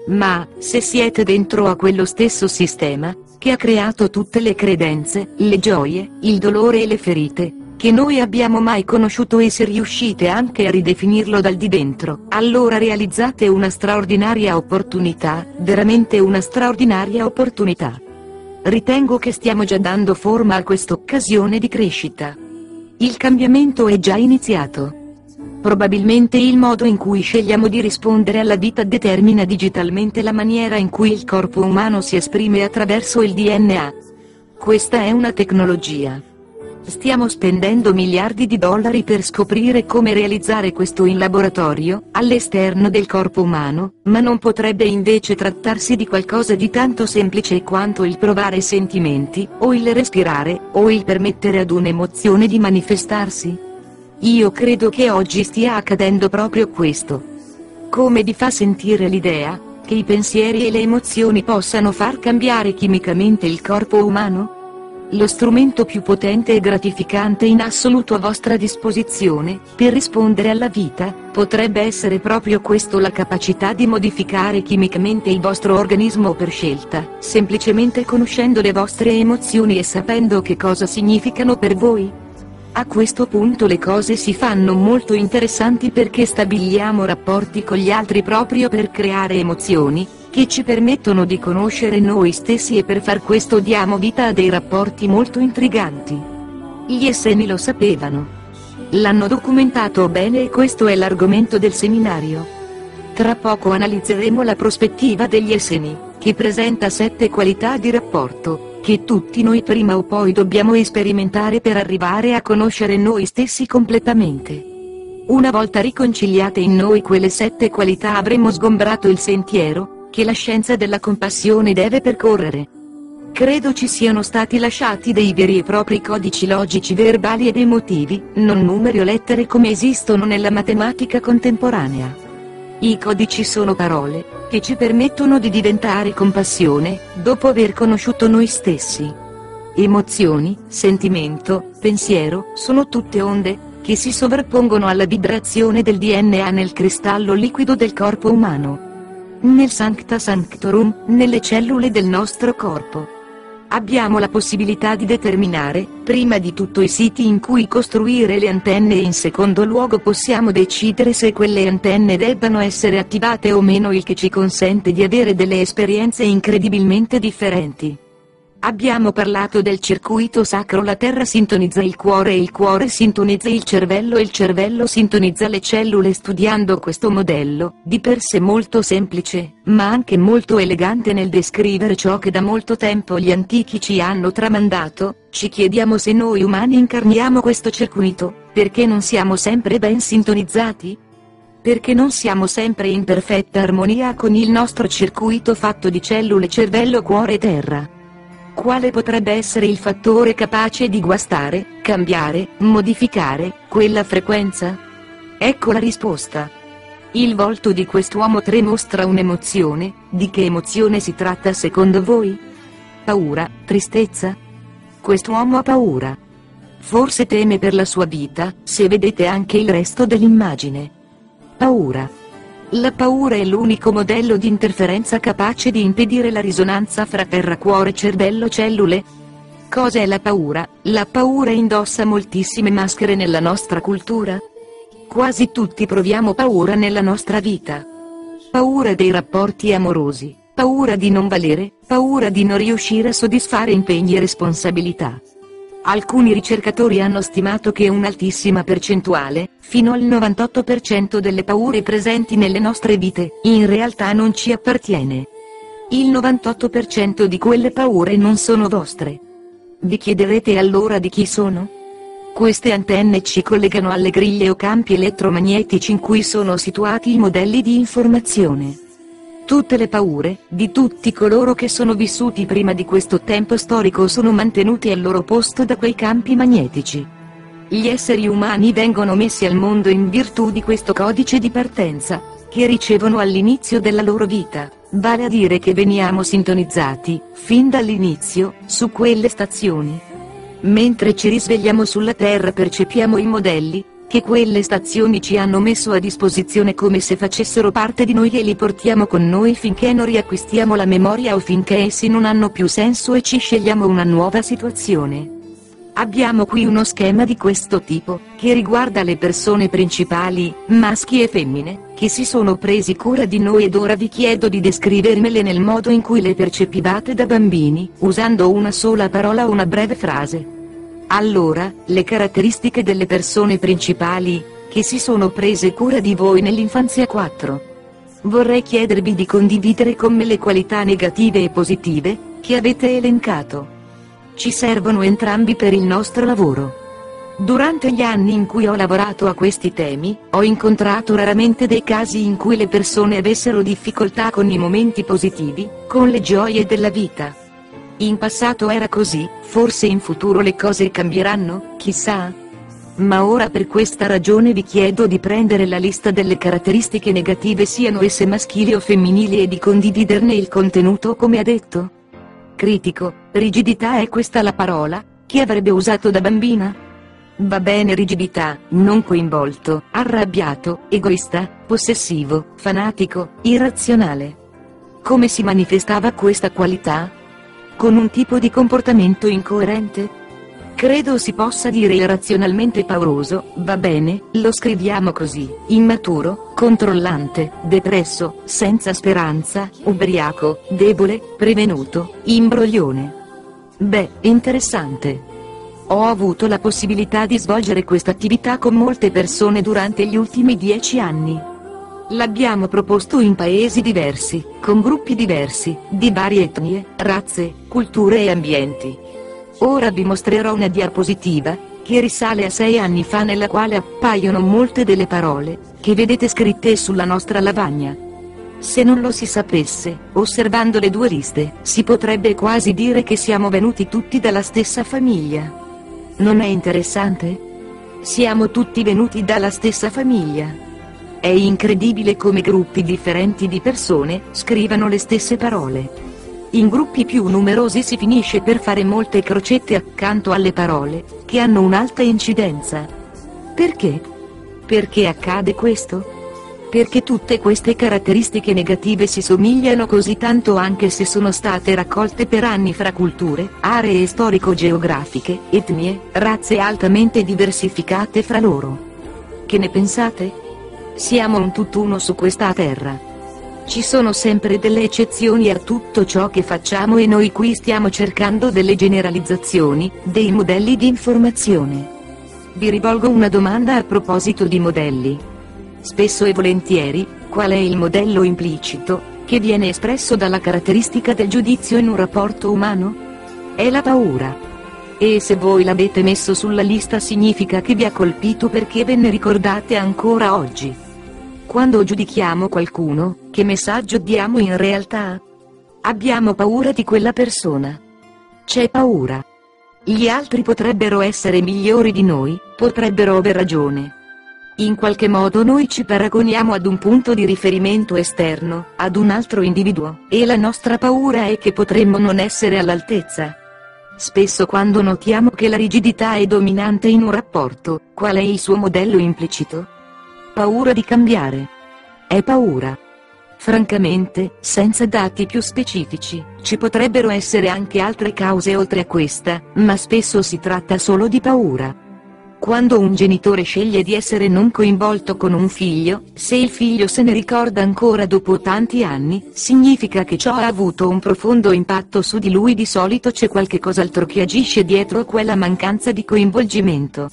Ma, se siete dentro a quello stesso sistema, che ha creato tutte le credenze, le gioie, il dolore e le ferite, che noi abbiamo mai conosciuto e se riuscite anche a ridefinirlo dal di dentro, allora realizzate una straordinaria opportunità, veramente una straordinaria opportunità. Ritengo che stiamo già dando forma a quest'occasione di crescita. Il cambiamento è già iniziato. Probabilmente il modo in cui scegliamo di rispondere alla vita determina digitalmente la maniera in cui il corpo umano si esprime attraverso il DNA. Questa è una tecnologia Stiamo spendendo miliardi di dollari per scoprire come realizzare questo in laboratorio, all'esterno del corpo umano, ma non potrebbe invece trattarsi di qualcosa di tanto semplice quanto il provare sentimenti, o il respirare, o il permettere ad un'emozione di manifestarsi? Io credo che oggi stia accadendo proprio questo. Come vi fa sentire l'idea, che i pensieri e le emozioni possano far cambiare chimicamente il corpo umano? Lo strumento più potente e gratificante in assoluto a vostra disposizione, per rispondere alla vita, potrebbe essere proprio questo la capacità di modificare chimicamente il vostro organismo per scelta, semplicemente conoscendo le vostre emozioni e sapendo che cosa significano per voi. A questo punto le cose si fanno molto interessanti perché stabiliamo rapporti con gli altri proprio per creare emozioni, che ci permettono di conoscere noi stessi e per far questo diamo vita a dei rapporti molto intriganti. Gli esseni lo sapevano. L'hanno documentato bene e questo è l'argomento del seminario. Tra poco analizzeremo la prospettiva degli esseni, che presenta sette qualità di rapporto, che tutti noi prima o poi dobbiamo sperimentare per arrivare a conoscere noi stessi completamente. Una volta riconciliate in noi quelle sette qualità avremo sgombrato il sentiero, che la scienza della compassione deve percorrere. Credo ci siano stati lasciati dei veri e propri codici logici verbali ed emotivi, non numeri o lettere come esistono nella matematica contemporanea. I codici sono parole, che ci permettono di diventare compassione, dopo aver conosciuto noi stessi. Emozioni, sentimento, pensiero, sono tutte onde, che si sovrappongono alla vibrazione del DNA nel cristallo liquido del corpo umano nel Sancta Sanctorum, nelle cellule del nostro corpo. Abbiamo la possibilità di determinare, prima di tutto i siti in cui costruire le antenne e in secondo luogo possiamo decidere se quelle antenne debbano essere attivate o meno il che ci consente di avere delle esperienze incredibilmente differenti. Abbiamo parlato del circuito sacro, la terra sintonizza il cuore e il cuore sintonizza il cervello e il cervello sintonizza le cellule studiando questo modello, di per sé molto semplice, ma anche molto elegante nel descrivere ciò che da molto tempo gli antichi ci hanno tramandato, ci chiediamo se noi umani incarniamo questo circuito, perché non siamo sempre ben sintonizzati? Perché non siamo sempre in perfetta armonia con il nostro circuito fatto di cellule cervello cuore terra. Quale potrebbe essere il fattore capace di guastare, cambiare, modificare, quella frequenza? Ecco la risposta. Il volto di quest'uomo 3 mostra un'emozione, di che emozione si tratta secondo voi? Paura, tristezza? Quest'uomo ha paura. Forse teme per la sua vita, se vedete anche il resto dell'immagine. Paura. La paura è l'unico modello di interferenza capace di impedire la risonanza fra terra, cuore, cervello, cellule. Cosa è la paura? La paura indossa moltissime maschere nella nostra cultura. Quasi tutti proviamo paura nella nostra vita. Paura dei rapporti amorosi, paura di non valere, paura di non riuscire a soddisfare impegni e responsabilità. Alcuni ricercatori hanno stimato che un'altissima percentuale, fino al 98% delle paure presenti nelle nostre vite, in realtà non ci appartiene. Il 98% di quelle paure non sono vostre. Vi chiederete allora di chi sono? Queste antenne ci collegano alle griglie o campi elettromagnetici in cui sono situati i modelli di informazione. Tutte le paure, di tutti coloro che sono vissuti prima di questo tempo storico sono mantenuti al loro posto da quei campi magnetici. Gli esseri umani vengono messi al mondo in virtù di questo codice di partenza, che ricevono all'inizio della loro vita, vale a dire che veniamo sintonizzati, fin dall'inizio, su quelle stazioni. Mentre ci risvegliamo sulla Terra percepiamo i modelli, che quelle stazioni ci hanno messo a disposizione come se facessero parte di noi e li portiamo con noi finché non riacquistiamo la memoria o finché essi non hanno più senso e ci scegliamo una nuova situazione. Abbiamo qui uno schema di questo tipo, che riguarda le persone principali, maschi e femmine, che si sono presi cura di noi ed ora vi chiedo di descrivermele nel modo in cui le percepivate da bambini, usando una sola parola o una breve frase. Allora, le caratteristiche delle persone principali, che si sono prese cura di voi nell'infanzia 4. Vorrei chiedervi di condividere con me le qualità negative e positive, che avete elencato. Ci servono entrambi per il nostro lavoro. Durante gli anni in cui ho lavorato a questi temi, ho incontrato raramente dei casi in cui le persone avessero difficoltà con i momenti positivi, con le gioie della vita. In passato era così, forse in futuro le cose cambieranno, chissà. Ma ora per questa ragione vi chiedo di prendere la lista delle caratteristiche negative siano esse maschili o femminili e di condividerne il contenuto come ha detto. Critico, rigidità è questa la parola, chi avrebbe usato da bambina? Va bene rigidità, non coinvolto, arrabbiato, egoista, possessivo, fanatico, irrazionale. Come si manifestava questa qualità? Con un tipo di comportamento incoerente? Credo si possa dire irrazionalmente pauroso, va bene, lo scriviamo così, immaturo, controllante, depresso, senza speranza, ubriaco, debole, prevenuto, imbroglione. Beh, interessante. Ho avuto la possibilità di svolgere questa attività con molte persone durante gli ultimi dieci anni. L'abbiamo proposto in paesi diversi, con gruppi diversi, di varie etnie, razze, culture e ambienti. Ora vi mostrerò una diapositiva, che risale a sei anni fa nella quale appaiono molte delle parole, che vedete scritte sulla nostra lavagna. Se non lo si sapesse, osservando le due liste, si potrebbe quasi dire che siamo venuti tutti dalla stessa famiglia. Non è interessante? Siamo tutti venuti dalla stessa famiglia. È incredibile come gruppi differenti di persone scrivano le stesse parole. In gruppi più numerosi si finisce per fare molte crocette accanto alle parole, che hanno un'alta incidenza. Perché? Perché accade questo? Perché tutte queste caratteristiche negative si somigliano così tanto anche se sono state raccolte per anni fra culture, aree storico-geografiche, etnie, razze altamente diversificate fra loro. Che ne pensate? Siamo un tutt'uno su questa terra. Ci sono sempre delle eccezioni a tutto ciò che facciamo e noi qui stiamo cercando delle generalizzazioni, dei modelli di informazione. Vi rivolgo una domanda a proposito di modelli. Spesso e volentieri, qual è il modello implicito, che viene espresso dalla caratteristica del giudizio in un rapporto umano? È la paura. E se voi l'avete messo sulla lista significa che vi ha colpito perché ve ne ricordate ancora oggi. Quando giudichiamo qualcuno, che messaggio diamo in realtà? Abbiamo paura di quella persona. C'è paura. Gli altri potrebbero essere migliori di noi, potrebbero aver ragione. In qualche modo noi ci paragoniamo ad un punto di riferimento esterno, ad un altro individuo, e la nostra paura è che potremmo non essere all'altezza. Spesso quando notiamo che la rigidità è dominante in un rapporto, qual è il suo modello implicito? Paura di cambiare. È paura. Francamente, senza dati più specifici, ci potrebbero essere anche altre cause oltre a questa, ma spesso si tratta solo di paura. Quando un genitore sceglie di essere non coinvolto con un figlio, se il figlio se ne ricorda ancora dopo tanti anni, significa che ciò ha avuto un profondo impatto su di lui di solito c'è qualche cos'altro che agisce dietro quella mancanza di coinvolgimento.